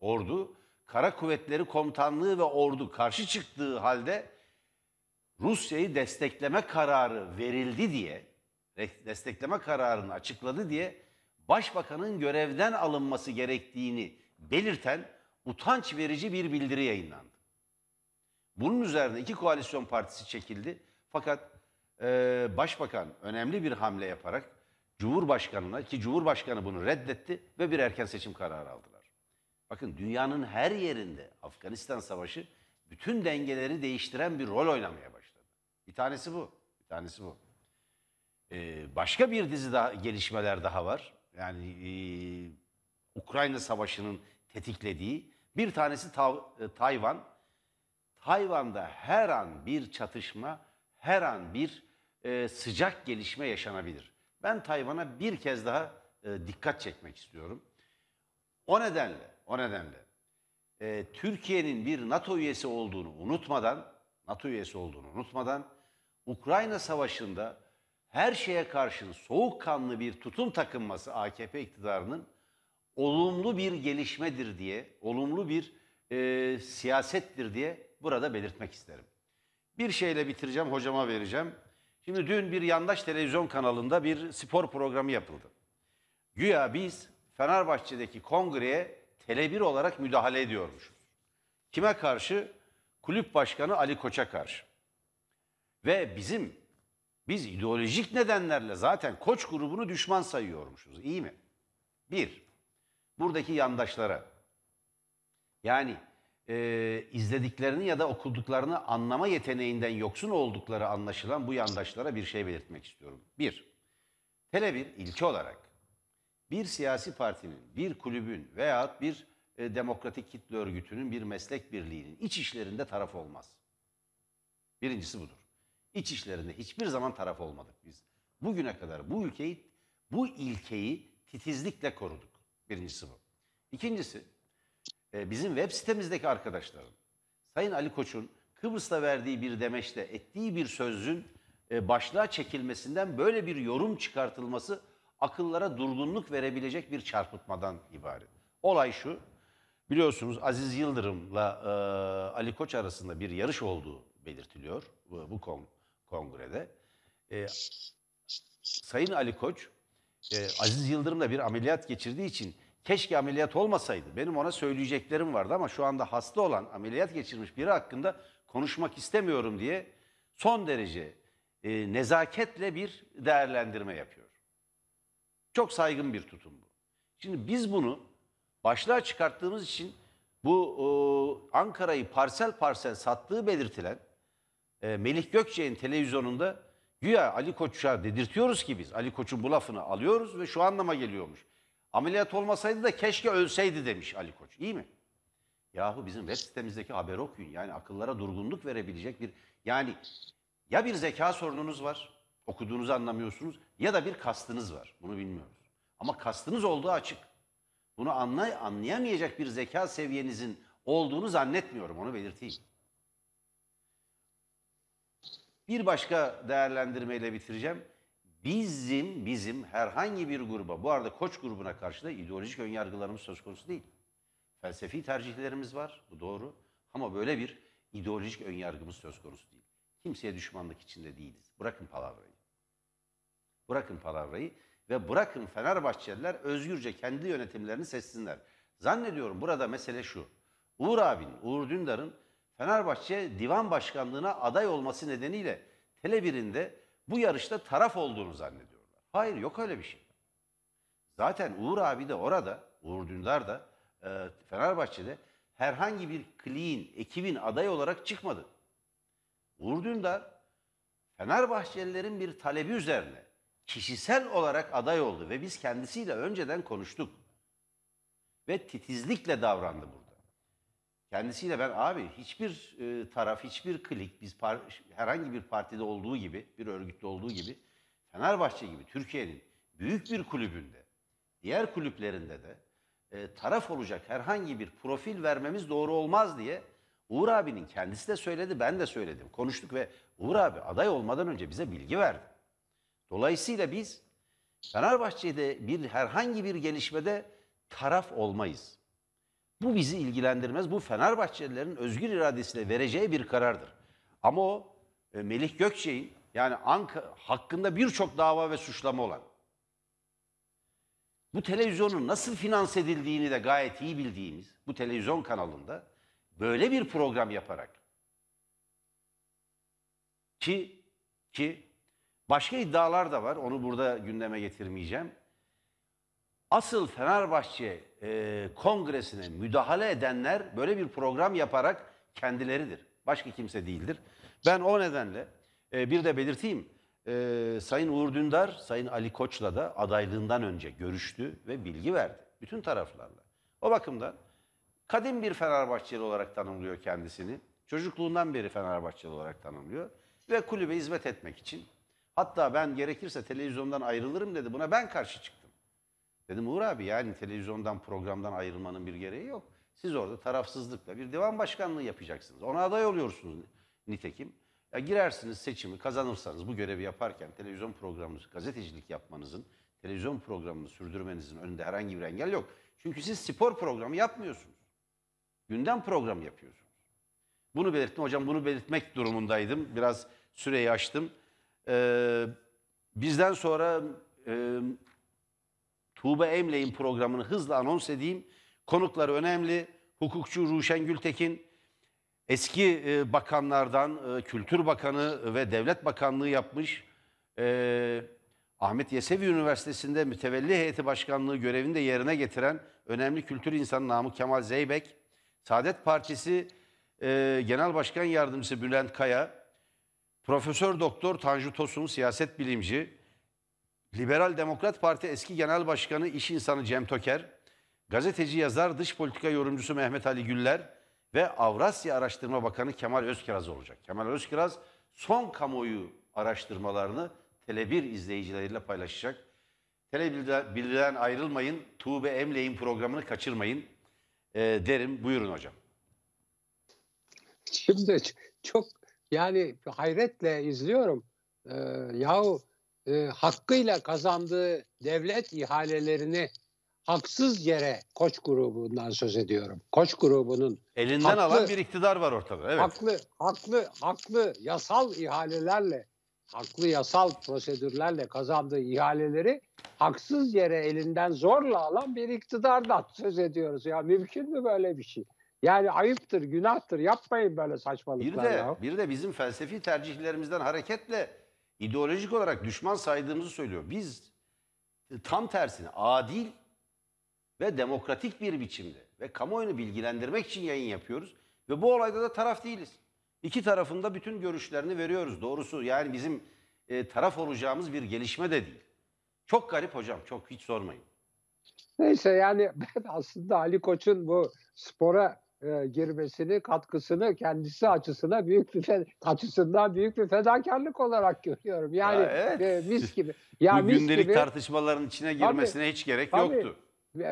A: ordu, Kara Kuvvetleri Komutanlığı ve ordu karşı çıktığı halde Rusya'yı destekleme kararı verildi diye, destekleme kararını açıkladı diye başbakanın görevden alınması gerektiğini belirten utanç verici bir bildiri yayınlandı. Bunun üzerine iki koalisyon partisi çekildi. Fakat e, başbakan önemli bir hamle yaparak Cumhurbaşkanına ki Cumhurbaşkanı bunu reddetti ve bir erken seçim kararı aldılar. Bakın dünyanın her yerinde Afganistan Savaşı bütün dengeleri değiştiren bir rol oynamaya başladı. Bir tanesi bu. Bir tanesi bu. Ee, başka bir dizi daha gelişmeler daha var. Yani e, Ukrayna Savaşı'nın tetiklediği bir tanesi Tav- e, Tayvan. Tayvan'da her an bir çatışma, her an bir e, sıcak gelişme yaşanabilir. Ben Tayvan'a bir kez daha e, dikkat çekmek istiyorum. O nedenle, o nedenle e, Türkiye'nin bir NATO üyesi olduğunu unutmadan, NATO üyesi olduğunu unutmadan Ukrayna Savaşı'nda her şeye karşın soğukkanlı bir tutum takınması AKP iktidarının olumlu bir gelişmedir diye, olumlu bir e, siyasettir diye burada belirtmek isterim. Bir şeyle bitireceğim, hocama vereceğim. Şimdi dün bir yandaş televizyon kanalında bir spor programı yapıldı. Güya biz Fenerbahçe'deki kongreye Tele1 olarak müdahale ediyormuşuz. Kime karşı? Kulüp başkanı Ali Koç'a karşı. Ve bizim, biz ideolojik nedenlerle zaten Koç grubunu düşman sayıyormuşuz. İyi mi? Bir, buradaki yandaşlara, yani e, izlediklerini ya da okuduklarını anlama yeteneğinden yoksun oldukları anlaşılan bu yandaşlara bir şey belirtmek istiyorum. Bir, Tele1 ilke olarak bir siyasi partinin, bir kulübün veyahut bir e, demokratik kitle örgütünün, bir meslek birliğinin iç işlerinde taraf olmaz. Birincisi budur. İç işlerinde hiçbir zaman taraf olmadık biz. Bugüne kadar bu ülkeyi, bu ilkeyi titizlikle koruduk. Birincisi bu. İkincisi, e, bizim web sitemizdeki arkadaşların, Sayın Ali Koç'un Kıbrıs'ta verdiği bir demeçte ettiği bir sözün e, başlığa çekilmesinden böyle bir yorum çıkartılması akıllara durgunluk verebilecek bir çarpıtmadan ibaret. Olay şu, biliyorsunuz Aziz Yıldırım'la e, Ali Koç arasında bir yarış olduğu belirtiliyor bu, bu kon- kongrede. E, Sayın Ali Koç, e, Aziz Yıldırım da bir ameliyat geçirdiği için keşke ameliyat olmasaydı. Benim ona söyleyeceklerim vardı ama şu anda hasta olan, ameliyat geçirmiş biri hakkında konuşmak istemiyorum diye son derece e, nezaketle bir değerlendirme yapıyor. Çok saygın bir tutum bu. Şimdi biz bunu başlığa çıkarttığımız için bu e, Ankara'yı parsel parsel sattığı belirtilen e, Melih Gökçe'nin televizyonunda güya Ali Koç'a dedirtiyoruz ki biz Ali Koç'un bu lafını alıyoruz ve şu anlama geliyormuş. Ameliyat olmasaydı da keşke ölseydi demiş Ali Koç. İyi mi? Yahu bizim web sitemizdeki haberi okuyun. Yani akıllara durgunluk verebilecek bir yani ya bir zeka sorununuz var, okuduğunuzu anlamıyorsunuz ya da bir kastınız var. Bunu bilmiyoruz. Ama kastınız olduğu açık. Bunu anlay anlayamayacak bir zeka seviyenizin olduğunu zannetmiyorum. Onu belirteyim. Bir başka değerlendirmeyle bitireceğim. Bizim, bizim herhangi bir gruba, bu arada koç grubuna karşı da ideolojik önyargılarımız söz konusu değil. Felsefi tercihlerimiz var, bu doğru. Ama böyle bir ideolojik önyargımız söz konusu değil. Kimseye düşmanlık içinde değiliz. Bırakın palavrayı. Bırakın palavrayı ve bırakın Fenerbahçeliler özgürce kendi yönetimlerini seçsinler. Zannediyorum burada mesele şu. Uğur abinin, Uğur Dündar'ın Fenerbahçe divan başkanlığına aday olması nedeniyle Tele1'inde bu yarışta taraf olduğunu zannediyorlar. Hayır yok öyle bir şey. Zaten Uğur abi de orada, Uğur Dündar da e, Fenerbahçe'de herhangi bir kliğin, ekibin aday olarak çıkmadı. Uğur Dündar Fenerbahçelilerin bir talebi üzerine kişisel olarak aday oldu ve biz kendisiyle önceden konuştuk. Ve titizlikle davrandı burada. Kendisiyle ben abi hiçbir e, taraf, hiçbir klik, biz par- herhangi bir partide olduğu gibi, bir örgütte olduğu gibi Fenerbahçe gibi Türkiye'nin büyük bir kulübünde, diğer kulüplerinde de e, taraf olacak herhangi bir profil vermemiz doğru olmaz diye Uğur abinin kendisi de söyledi, ben de söyledim. Konuştuk ve Uğur abi aday olmadan önce bize bilgi verdi. Dolayısıyla biz Fenerbahçe'de bir herhangi bir gelişmede taraf olmayız. Bu bizi ilgilendirmez. Bu Fenerbahçelilerin özgür iradesiyle vereceği bir karardır. Ama o e, Melih Gökçe'nin yani Anka, hakkında birçok dava ve suçlama olan bu televizyonun nasıl finanse edildiğini de gayet iyi bildiğimiz bu televizyon kanalında böyle bir program yaparak ki ki başka iddialar da var. Onu burada gündeme getirmeyeceğim. Asıl Fenerbahçe e, kongresine müdahale edenler böyle bir program yaparak kendileridir. Başka kimse değildir. Ben o nedenle e, bir de belirteyim. E, Sayın Uğur Dündar, Sayın Ali Koç'la da adaylığından önce görüştü ve bilgi verdi. Bütün taraflarla. O bakımdan kadim bir Fenerbahçeli olarak tanımlıyor kendisini. Çocukluğundan beri Fenerbahçeli olarak tanımlıyor. Ve kulübe hizmet etmek için. Hatta ben gerekirse televizyondan ayrılırım dedi. Buna ben karşı çıktım. Dedim Uğur abi yani televizyondan programdan ayrılmanın bir gereği yok. Siz orada tarafsızlıkla bir divan başkanlığı yapacaksınız. Ona aday oluyorsunuz nitekim. Ya girersiniz seçimi kazanırsanız bu görevi yaparken televizyon programınızı, gazetecilik yapmanızın, televizyon programını sürdürmenizin önünde herhangi bir engel yok. Çünkü siz spor programı yapmıyorsunuz. Gündem programı yapıyorsunuz. Bunu belirttim. Hocam bunu belirtmek durumundaydım. Biraz süreyi aştım. Ee, bizden sonra e, Tuğba Emley'in programını hızla anons edeyim. Konukları önemli. Hukukçu Ruşen Gültekin, eski e, bakanlardan e, Kültür Bakanı ve Devlet Bakanlığı yapmış. E, Ahmet Yesevi Üniversitesi'nde mütevelli heyeti başkanlığı görevini de yerine getiren önemli kültür insanı Namık Kemal Zeybek, Saadet Partisi e, Genel Başkan Yardımcısı Bülent Kaya, Profesör Doktor Tanju Tosun siyaset bilimci, Liberal Demokrat Parti eski genel başkanı iş insanı Cem Toker, gazeteci yazar dış politika yorumcusu Mehmet Ali Güller ve Avrasya Araştırma Bakanı Kemal Özkiraz olacak. Kemal Özkiraz son kamuoyu araştırmalarını Tele1 izleyicileriyle paylaşacak. Tele1'den ayrılmayın, Tuğbe Emley'in programını kaçırmayın e, derim. Buyurun hocam.
B: Şimdi çok yani hayretle izliyorum. Ee, yahu e, hakkıyla kazandığı devlet ihalelerini haksız yere Koç grubundan söz ediyorum. Koç grubunun
A: Elinden
B: Haklı.
A: alan bir iktidar var ortada. Evet.
B: haklı haklı haklı yasal ihalelerle haklı yasal prosedürlerle kazandığı ihaleleri haksız yere elinden zorla alan bir iktidardan söz ediyoruz. Ya mümkün mü böyle bir şey? Yani ayıptır, günahtır. Yapmayın böyle
A: Bir
B: saçmalıklar
A: de
B: ya.
A: bir de bizim felsefi tercihlerimizden hareketle ideolojik olarak düşman saydığımızı söylüyor. Biz tam tersine adil ve demokratik bir biçimde ve kamuoyunu bilgilendirmek için yayın yapıyoruz ve bu olayda da taraf değiliz. İki tarafında bütün görüşlerini veriyoruz. Doğrusu yani bizim e, taraf olacağımız bir gelişme de değil. Çok garip hocam, çok hiç sormayın.
B: Neyse yani ben aslında Ali Koç'un bu spora e, girmesini, katkısını kendisi açısına büyük bir açısından büyük bir fedakarlık olarak görüyorum. Yani
A: Ya evet.
B: e, mis gibi. Ya
A: bu
B: mis
A: gündelik
B: gibi,
A: tartışmaların içine girmesine hiç gerek
B: Tabii.
A: yoktu.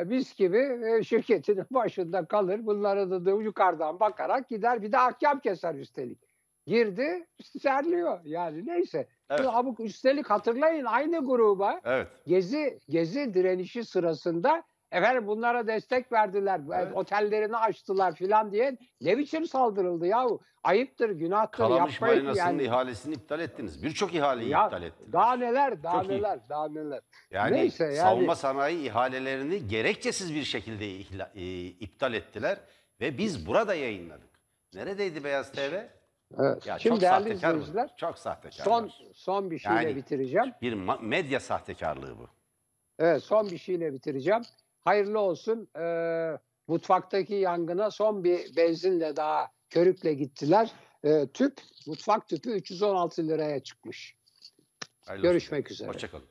B: mis gibi e, şirketin başında kalır. Bunlara da, da yukarıdan bakarak gider. Bir de ahkam keser üstelik. Girdi, serliyor. Yani neyse.
A: Evet.
B: Ama üstelik hatırlayın aynı gruba
A: Evet.
B: Gezi Gezi direnişi sırasında efendim bunlara destek verdiler.
A: Evet.
B: Otellerini açtılar filan diye ne biçim saldırıldı yahu? Ayıptır, günahtır.
A: Kalamış
B: yapmayın
A: Marinası'nın
B: yani.
A: ihalesini iptal ettiniz. Birçok ihaleyi
B: Ya,
A: iptal ettiniz.
B: Daha neler, daha
A: Çok iyi.
B: neler, daha neler.
A: Yani
B: Neyse yani-
A: savunma sanayi ihalelerini gerekçesiz bir şekilde ihla- e, iptal ettiler ve biz burada yayınladık. Neredeydi Beyaz TV?
B: Evet.
A: Ya
B: Şimdi
A: çok
B: değerli izleyiciler.
A: Çok sahtekar.
B: son son bir şeyle
A: Yani-
B: bitireceğim.
A: bir medya sahtekarlığı bu.
B: Evet son bir şeyle bitireceğim. Hayırlı olsun. Ee, mutfaktaki yangına son bir benzinle daha körükle gittiler. Ee, tüp, mutfak tüpü 316 liraya çıkmış.
A: Hayırlı olsun.
B: Görüşmek üzere.
A: Hoşçakalın.